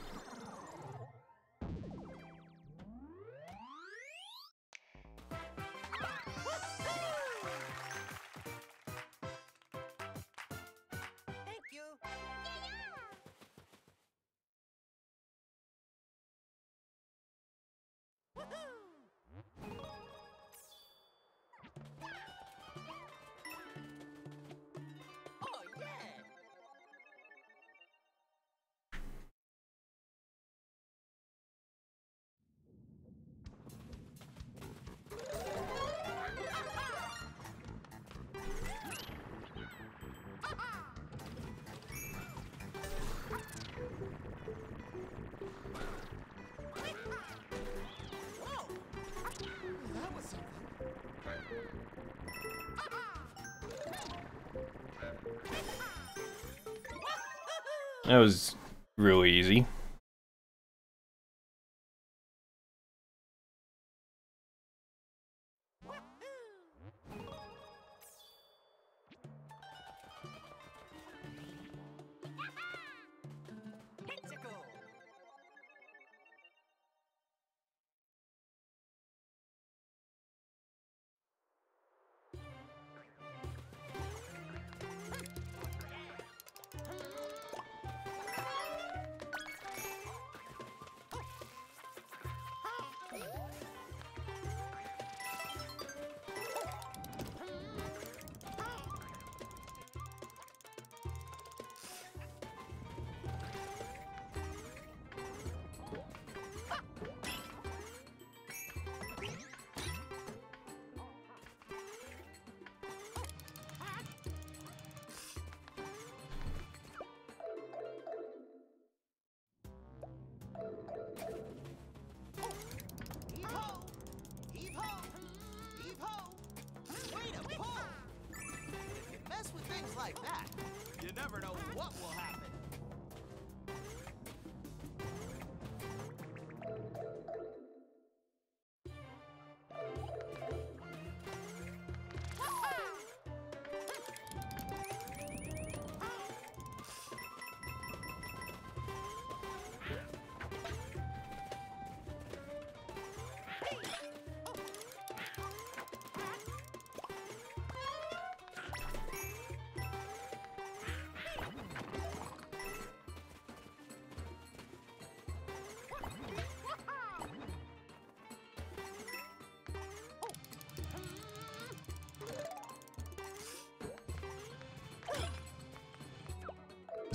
That was really easy.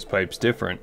pipes different.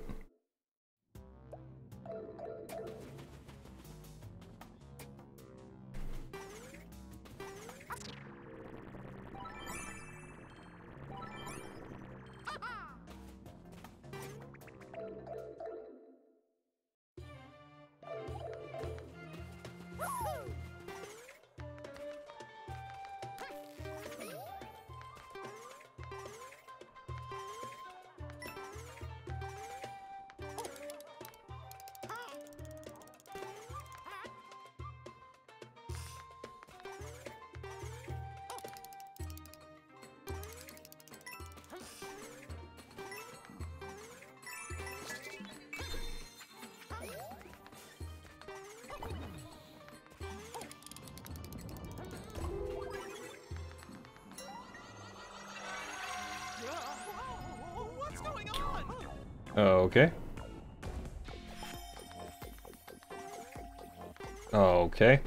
Okay.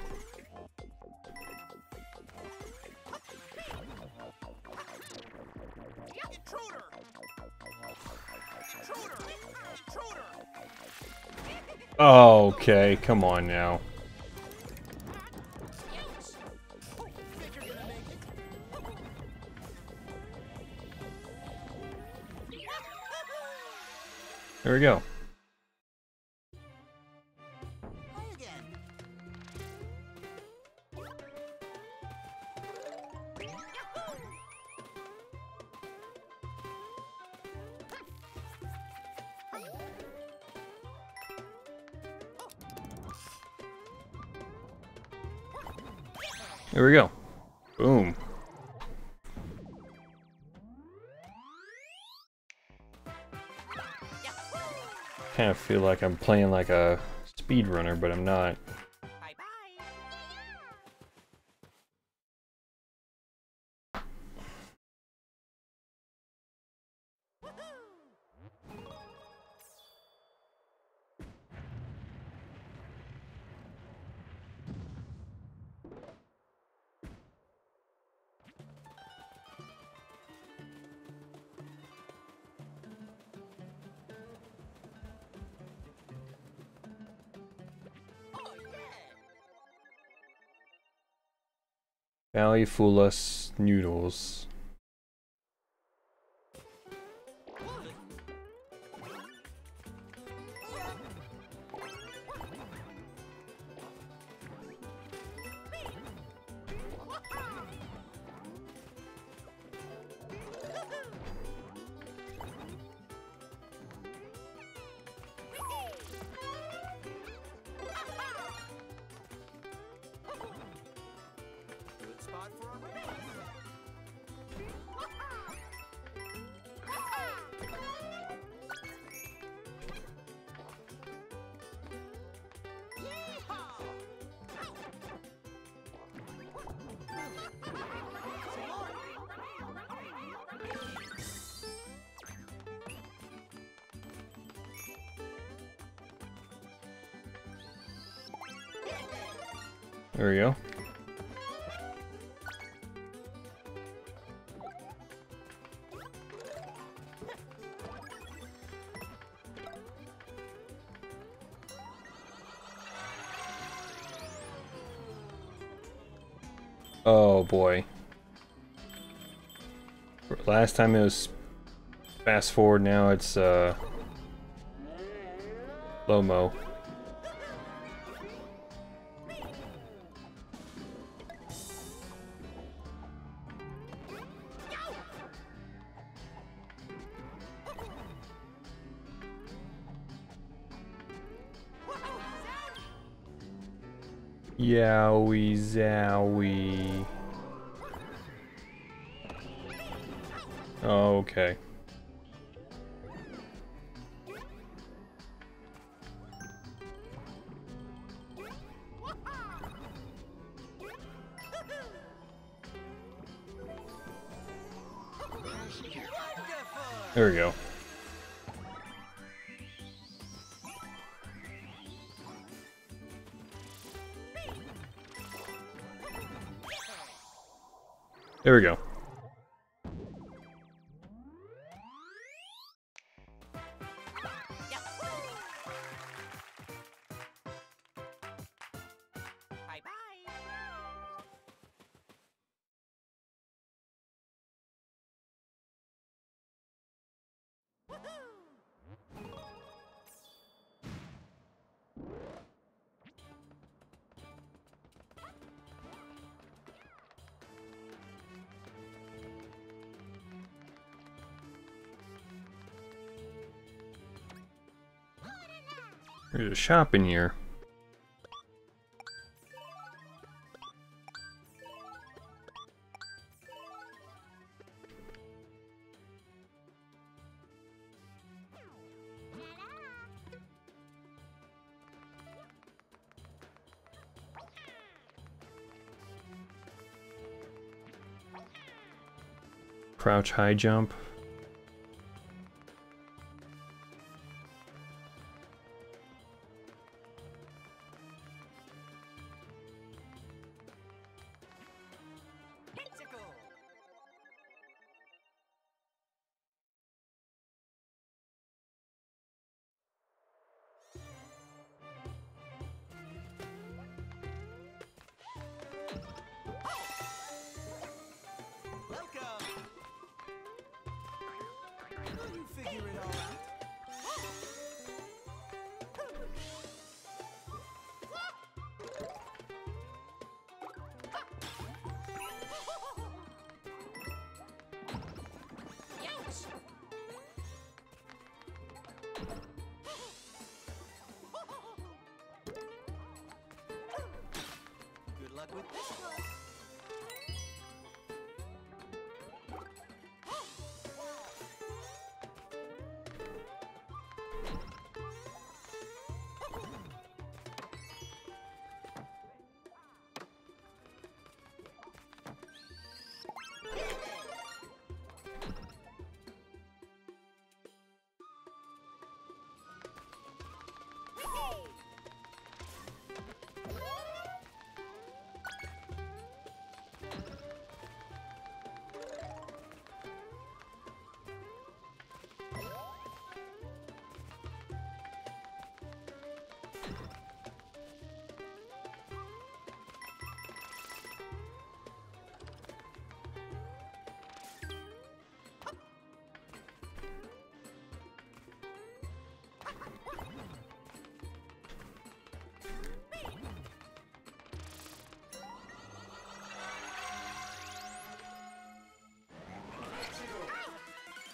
Okay, come on now. There we go. like I'm playing like a speedrunner, but I'm not. fool us noodles. Last time it was fast forward, now it's uh Lomo. Yowie zowie. Oh, okay. There we go. There we go. Shop in here. Crouch high jump. You it all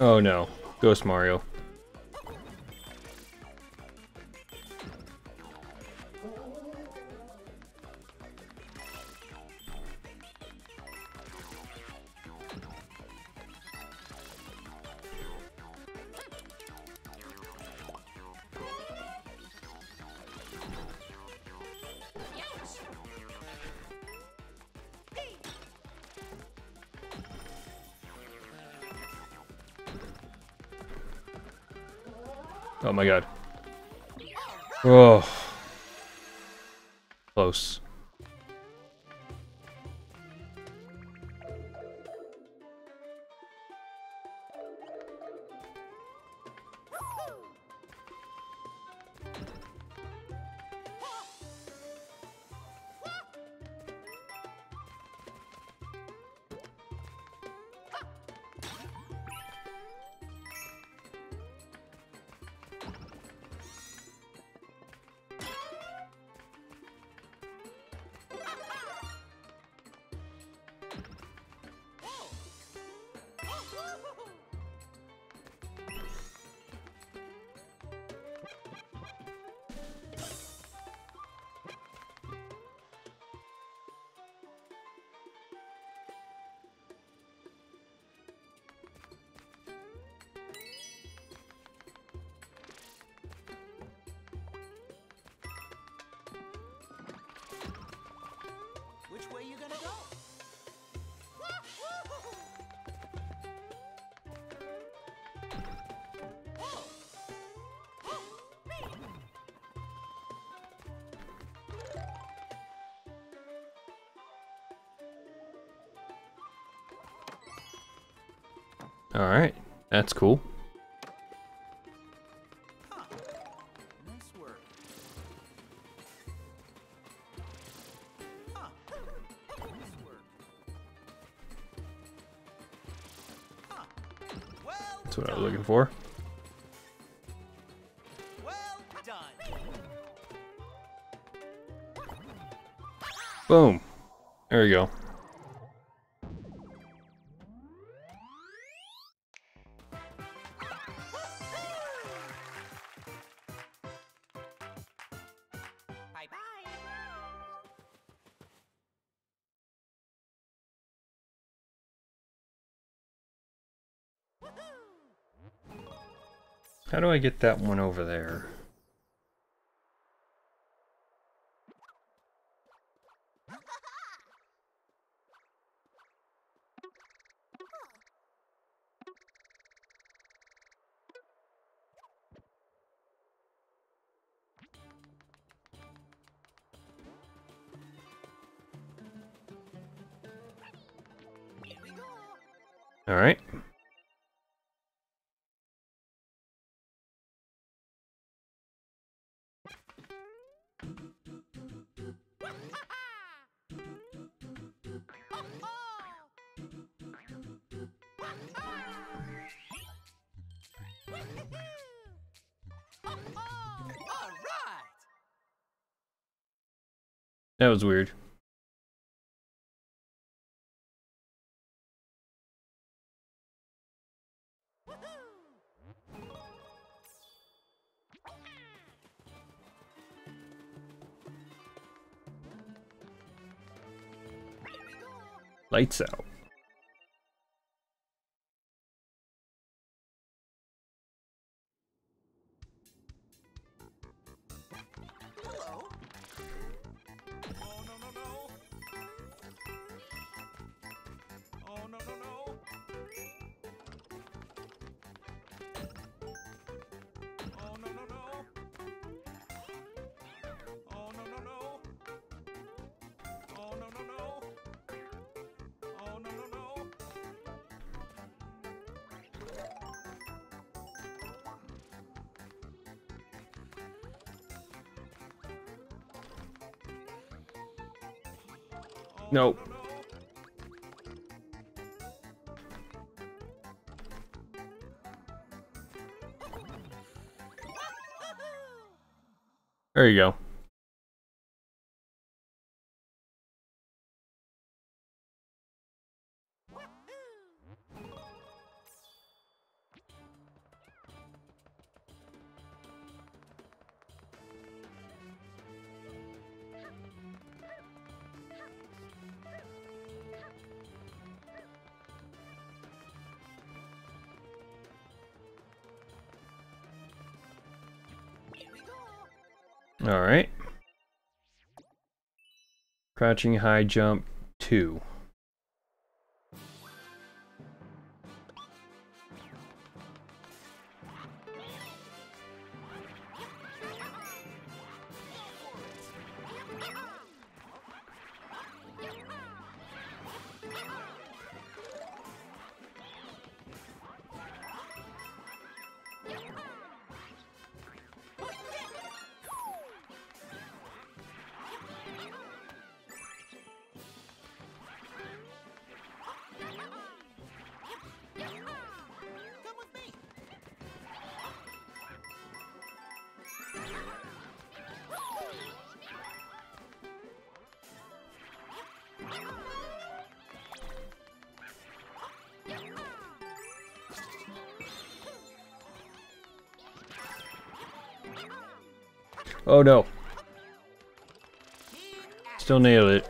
Oh no. Ghost Mario. That's cool. That's what I was looking for. Well done. Boom. There we go. Get that one over there? Here we That was weird. Lights out. Nope. no, no. There you go. Alright. Crouching high jump 2. Oh no. Still nailed it.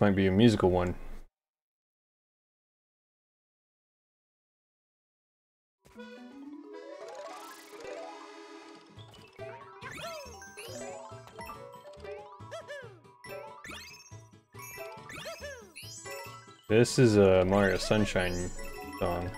This might be a musical one. This is a Mario Sunshine song.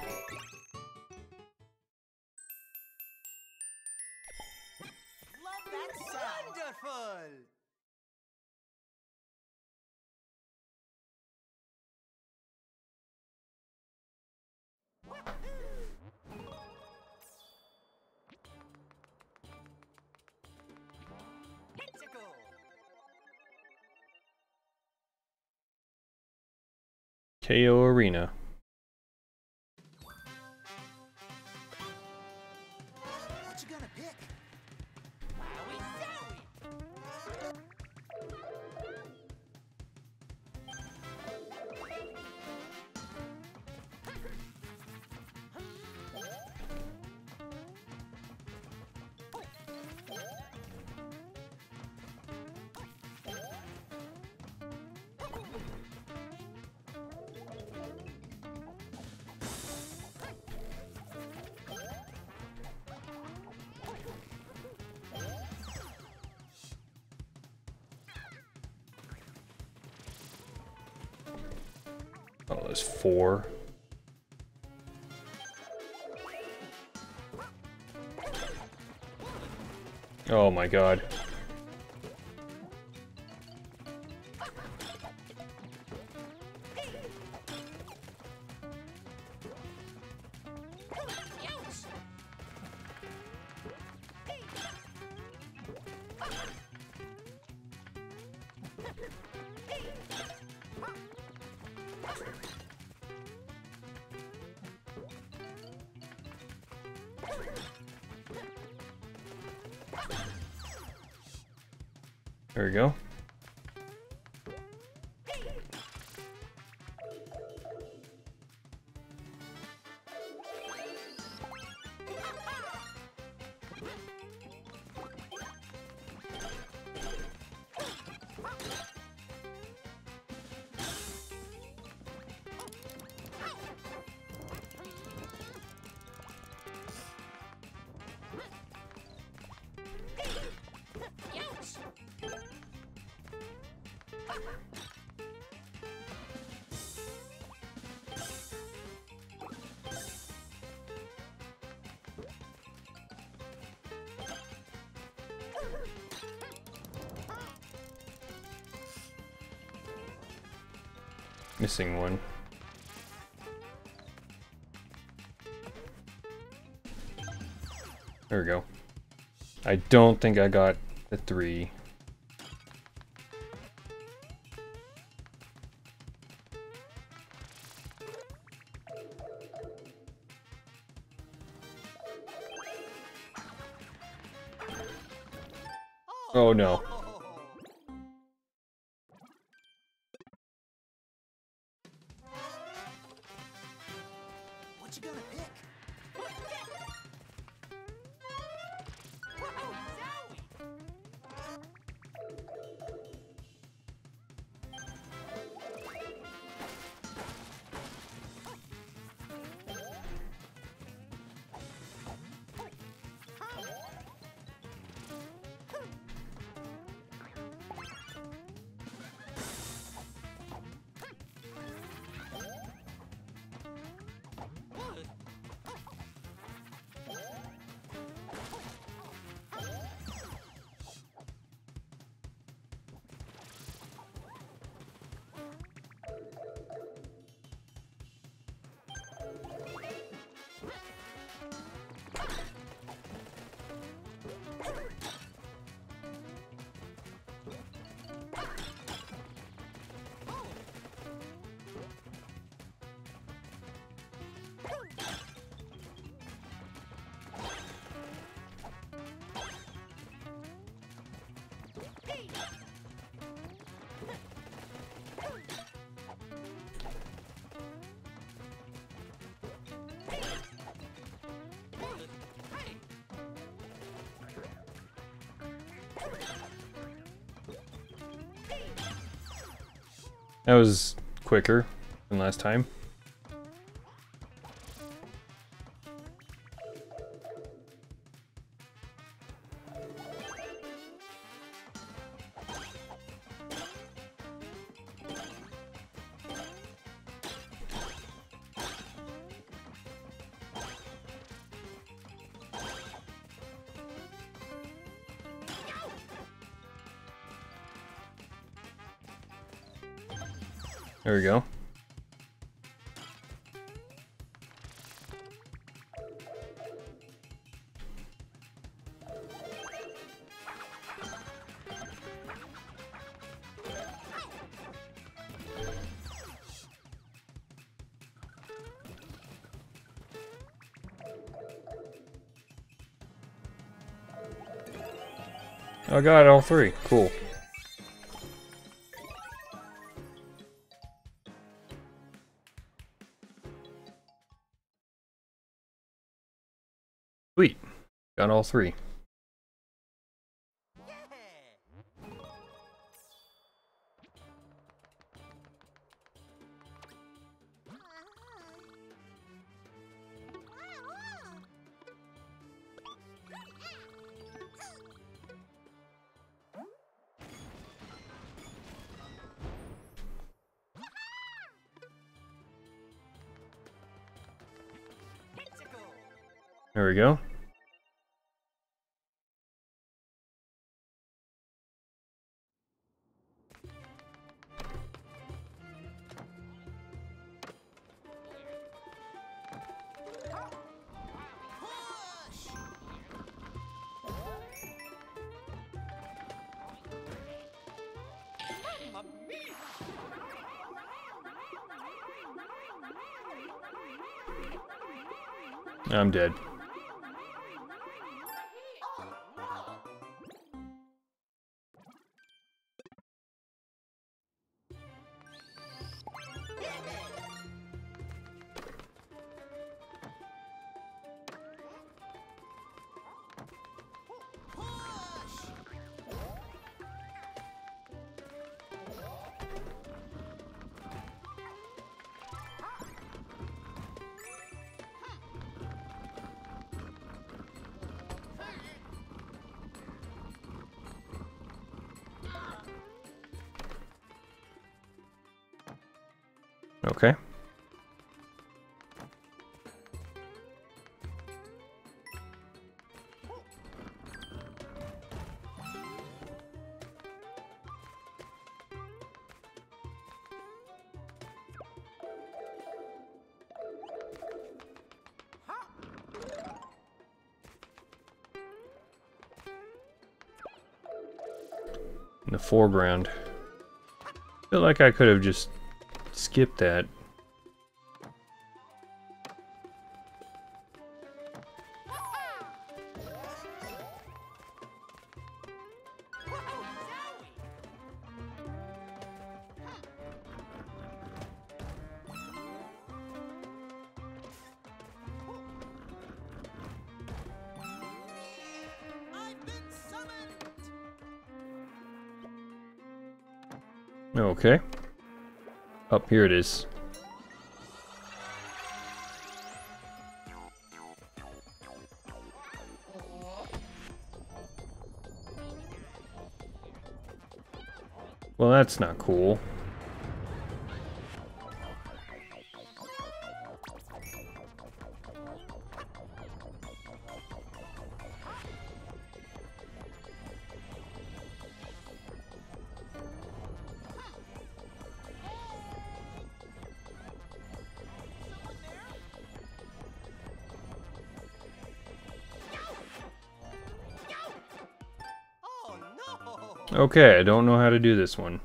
Oh, there's four. Oh my god. Missing one. There we go. I don't think I got the three. Oh no. That was quicker than last time. There we go. I got all three. Cool. Got all three. There we go. I'm dead. Foreground. feel like I could have just skipped that. Here it is. Well, that's not cool. Okay, I don't know how to do this one.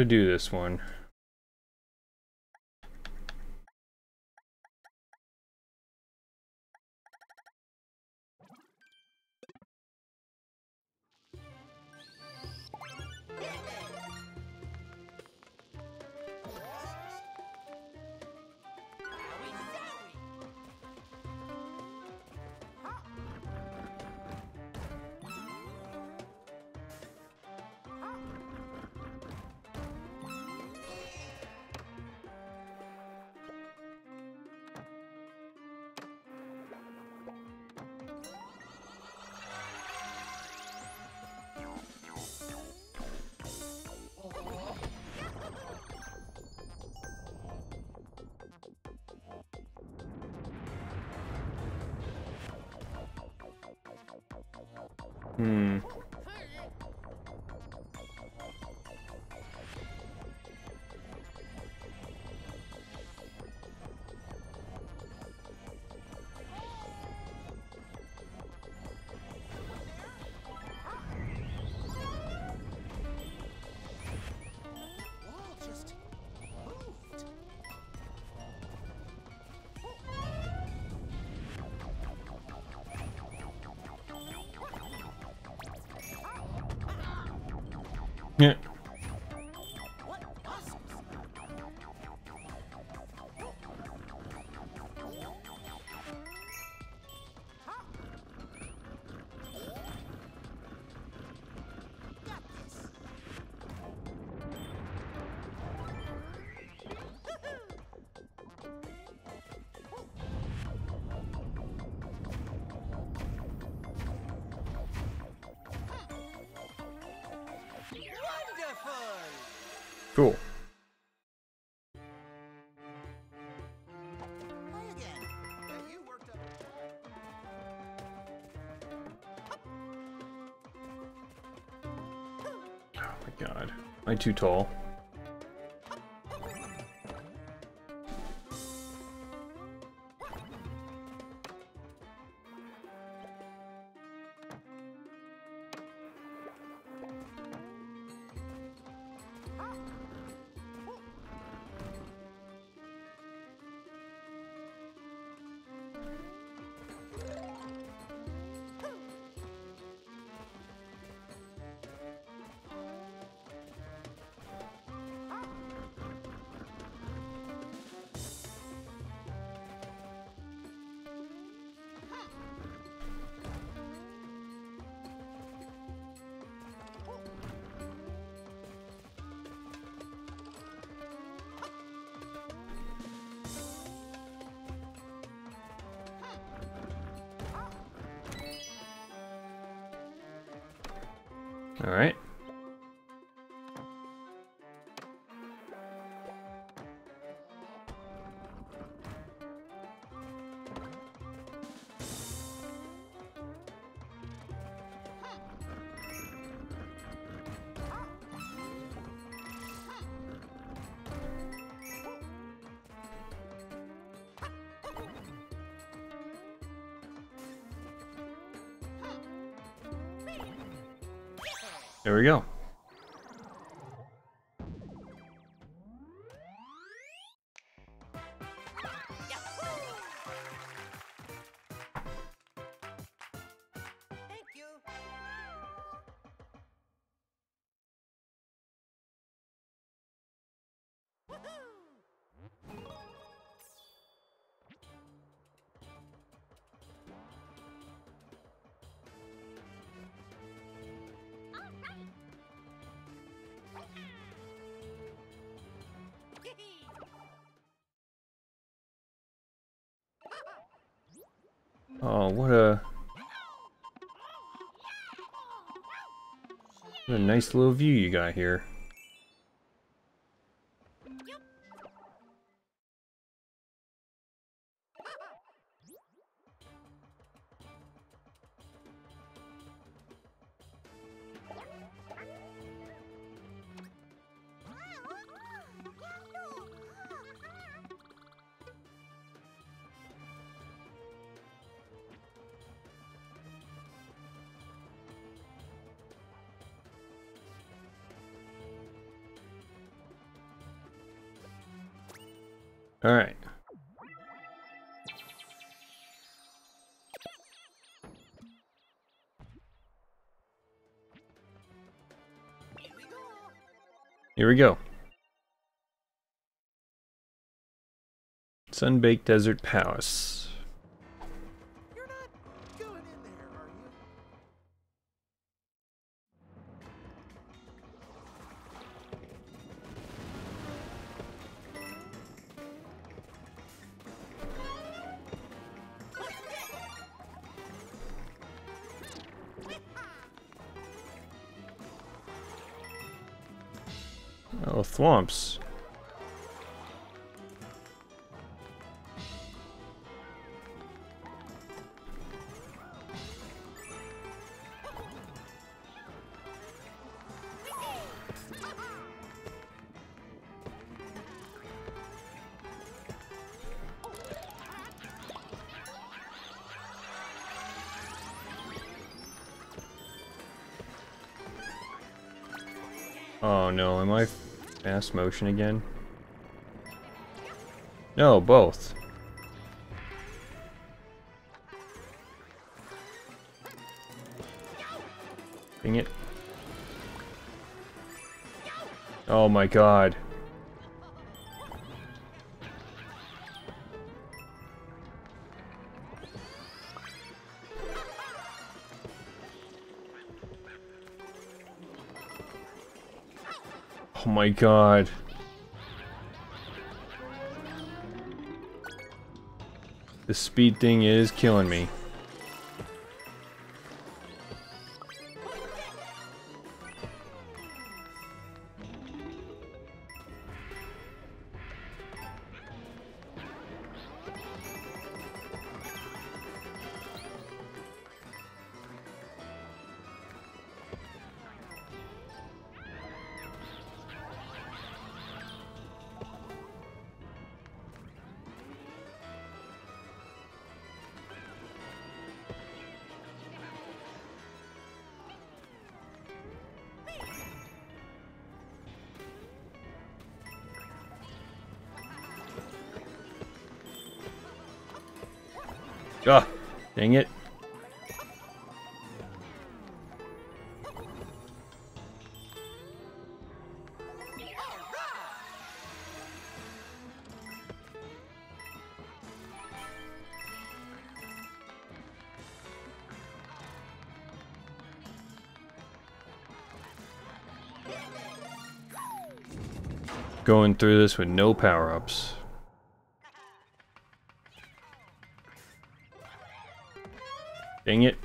To do this one. Hmm. Yeah. I too tall? There we go. Oh, what a... What a nice little view you got here. Here we go. Sunbaked Desert Palace. Oh, fast motion again? No, both. Dang it. Oh my god. My god. The speed thing is killing me. Through this with no power-ups. Dang it.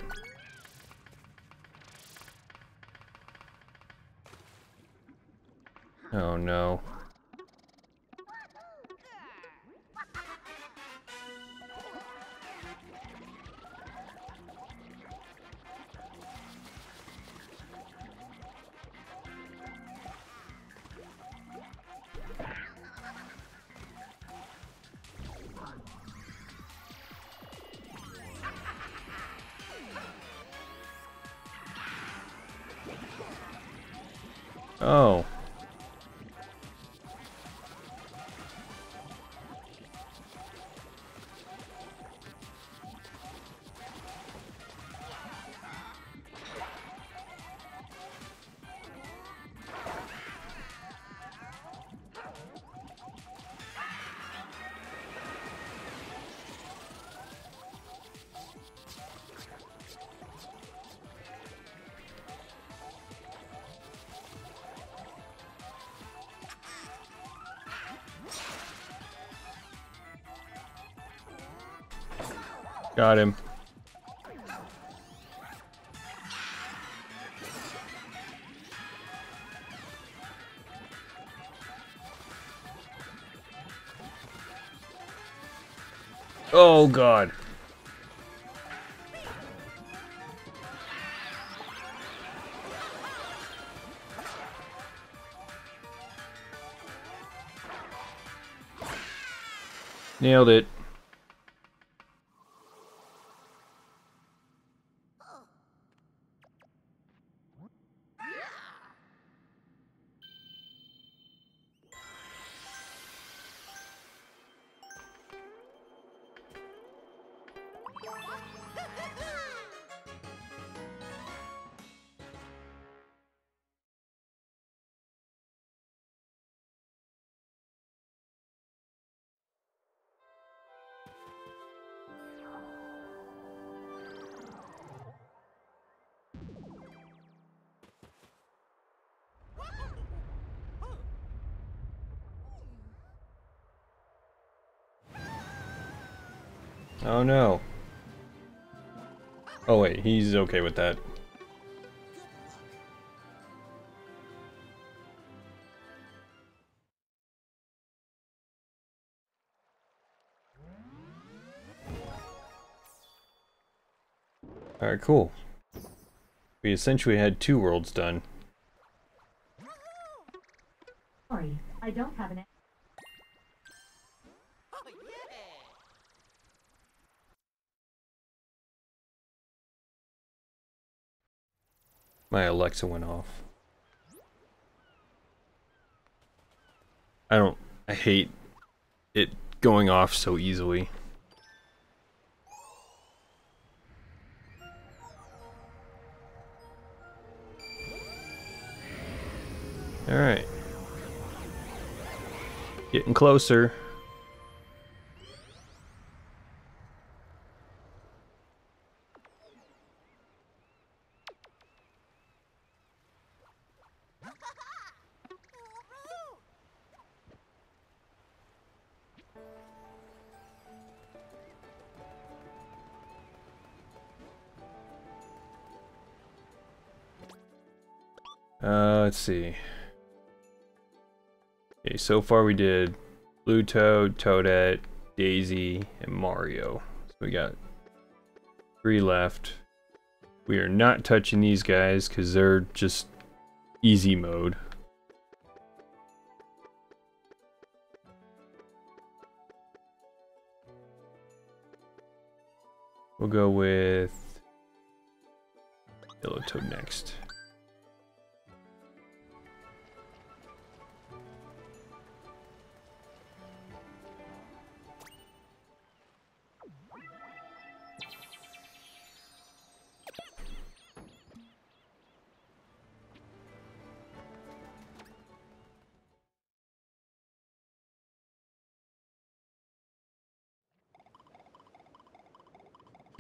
Got him. Oh god. Nailed it. Oh no. Oh wait, he's okay with that. Alright, cool. We essentially had two worlds done. Sorry, I don't have an. My Alexa went off. I don't... I hate it going off so easily. Alright. Getting closer. See. Okay, so far we did Blue Toad, Toadette, Daisy, and Mario. So we got three left. We are not touching these guys because they're just easy mode. We'll go with Yellow Toad next.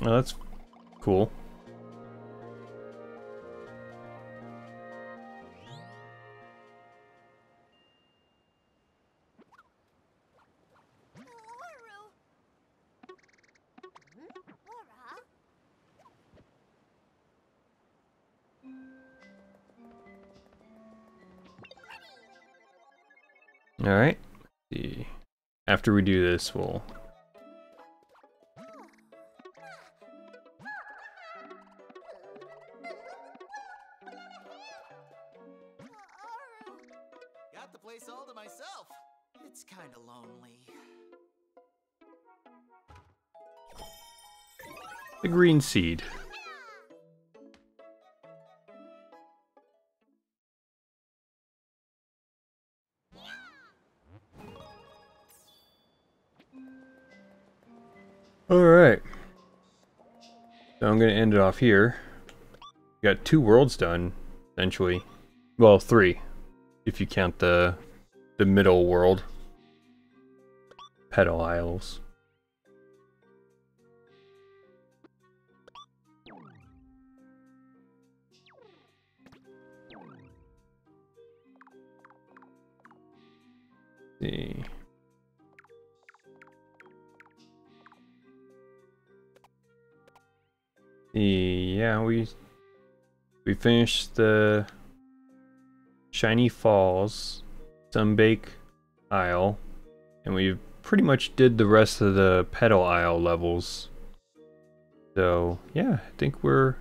Oh, that's cool. All right. See. After we do this, we'll seed. All right. So I'm going to end it off here. Got two worlds done, essentially. Well, three, if you count the the middle world. Petal Isles. We we finished the Shiny Falls, Sunbake Isle, and we pretty much did the rest of the Petal Isle levels. So yeah, I think we're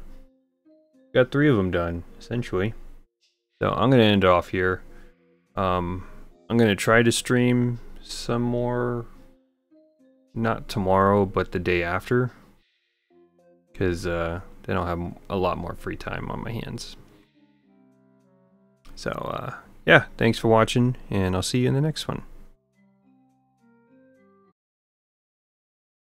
got three of them done essentially. So I'm gonna end off here. Um, I'm gonna try to stream some more, not tomorrow, but the day after, because uh, then I'll have a lot more free time on my hands. So uh, yeah, thanks for watching, and I'll see you in the next one.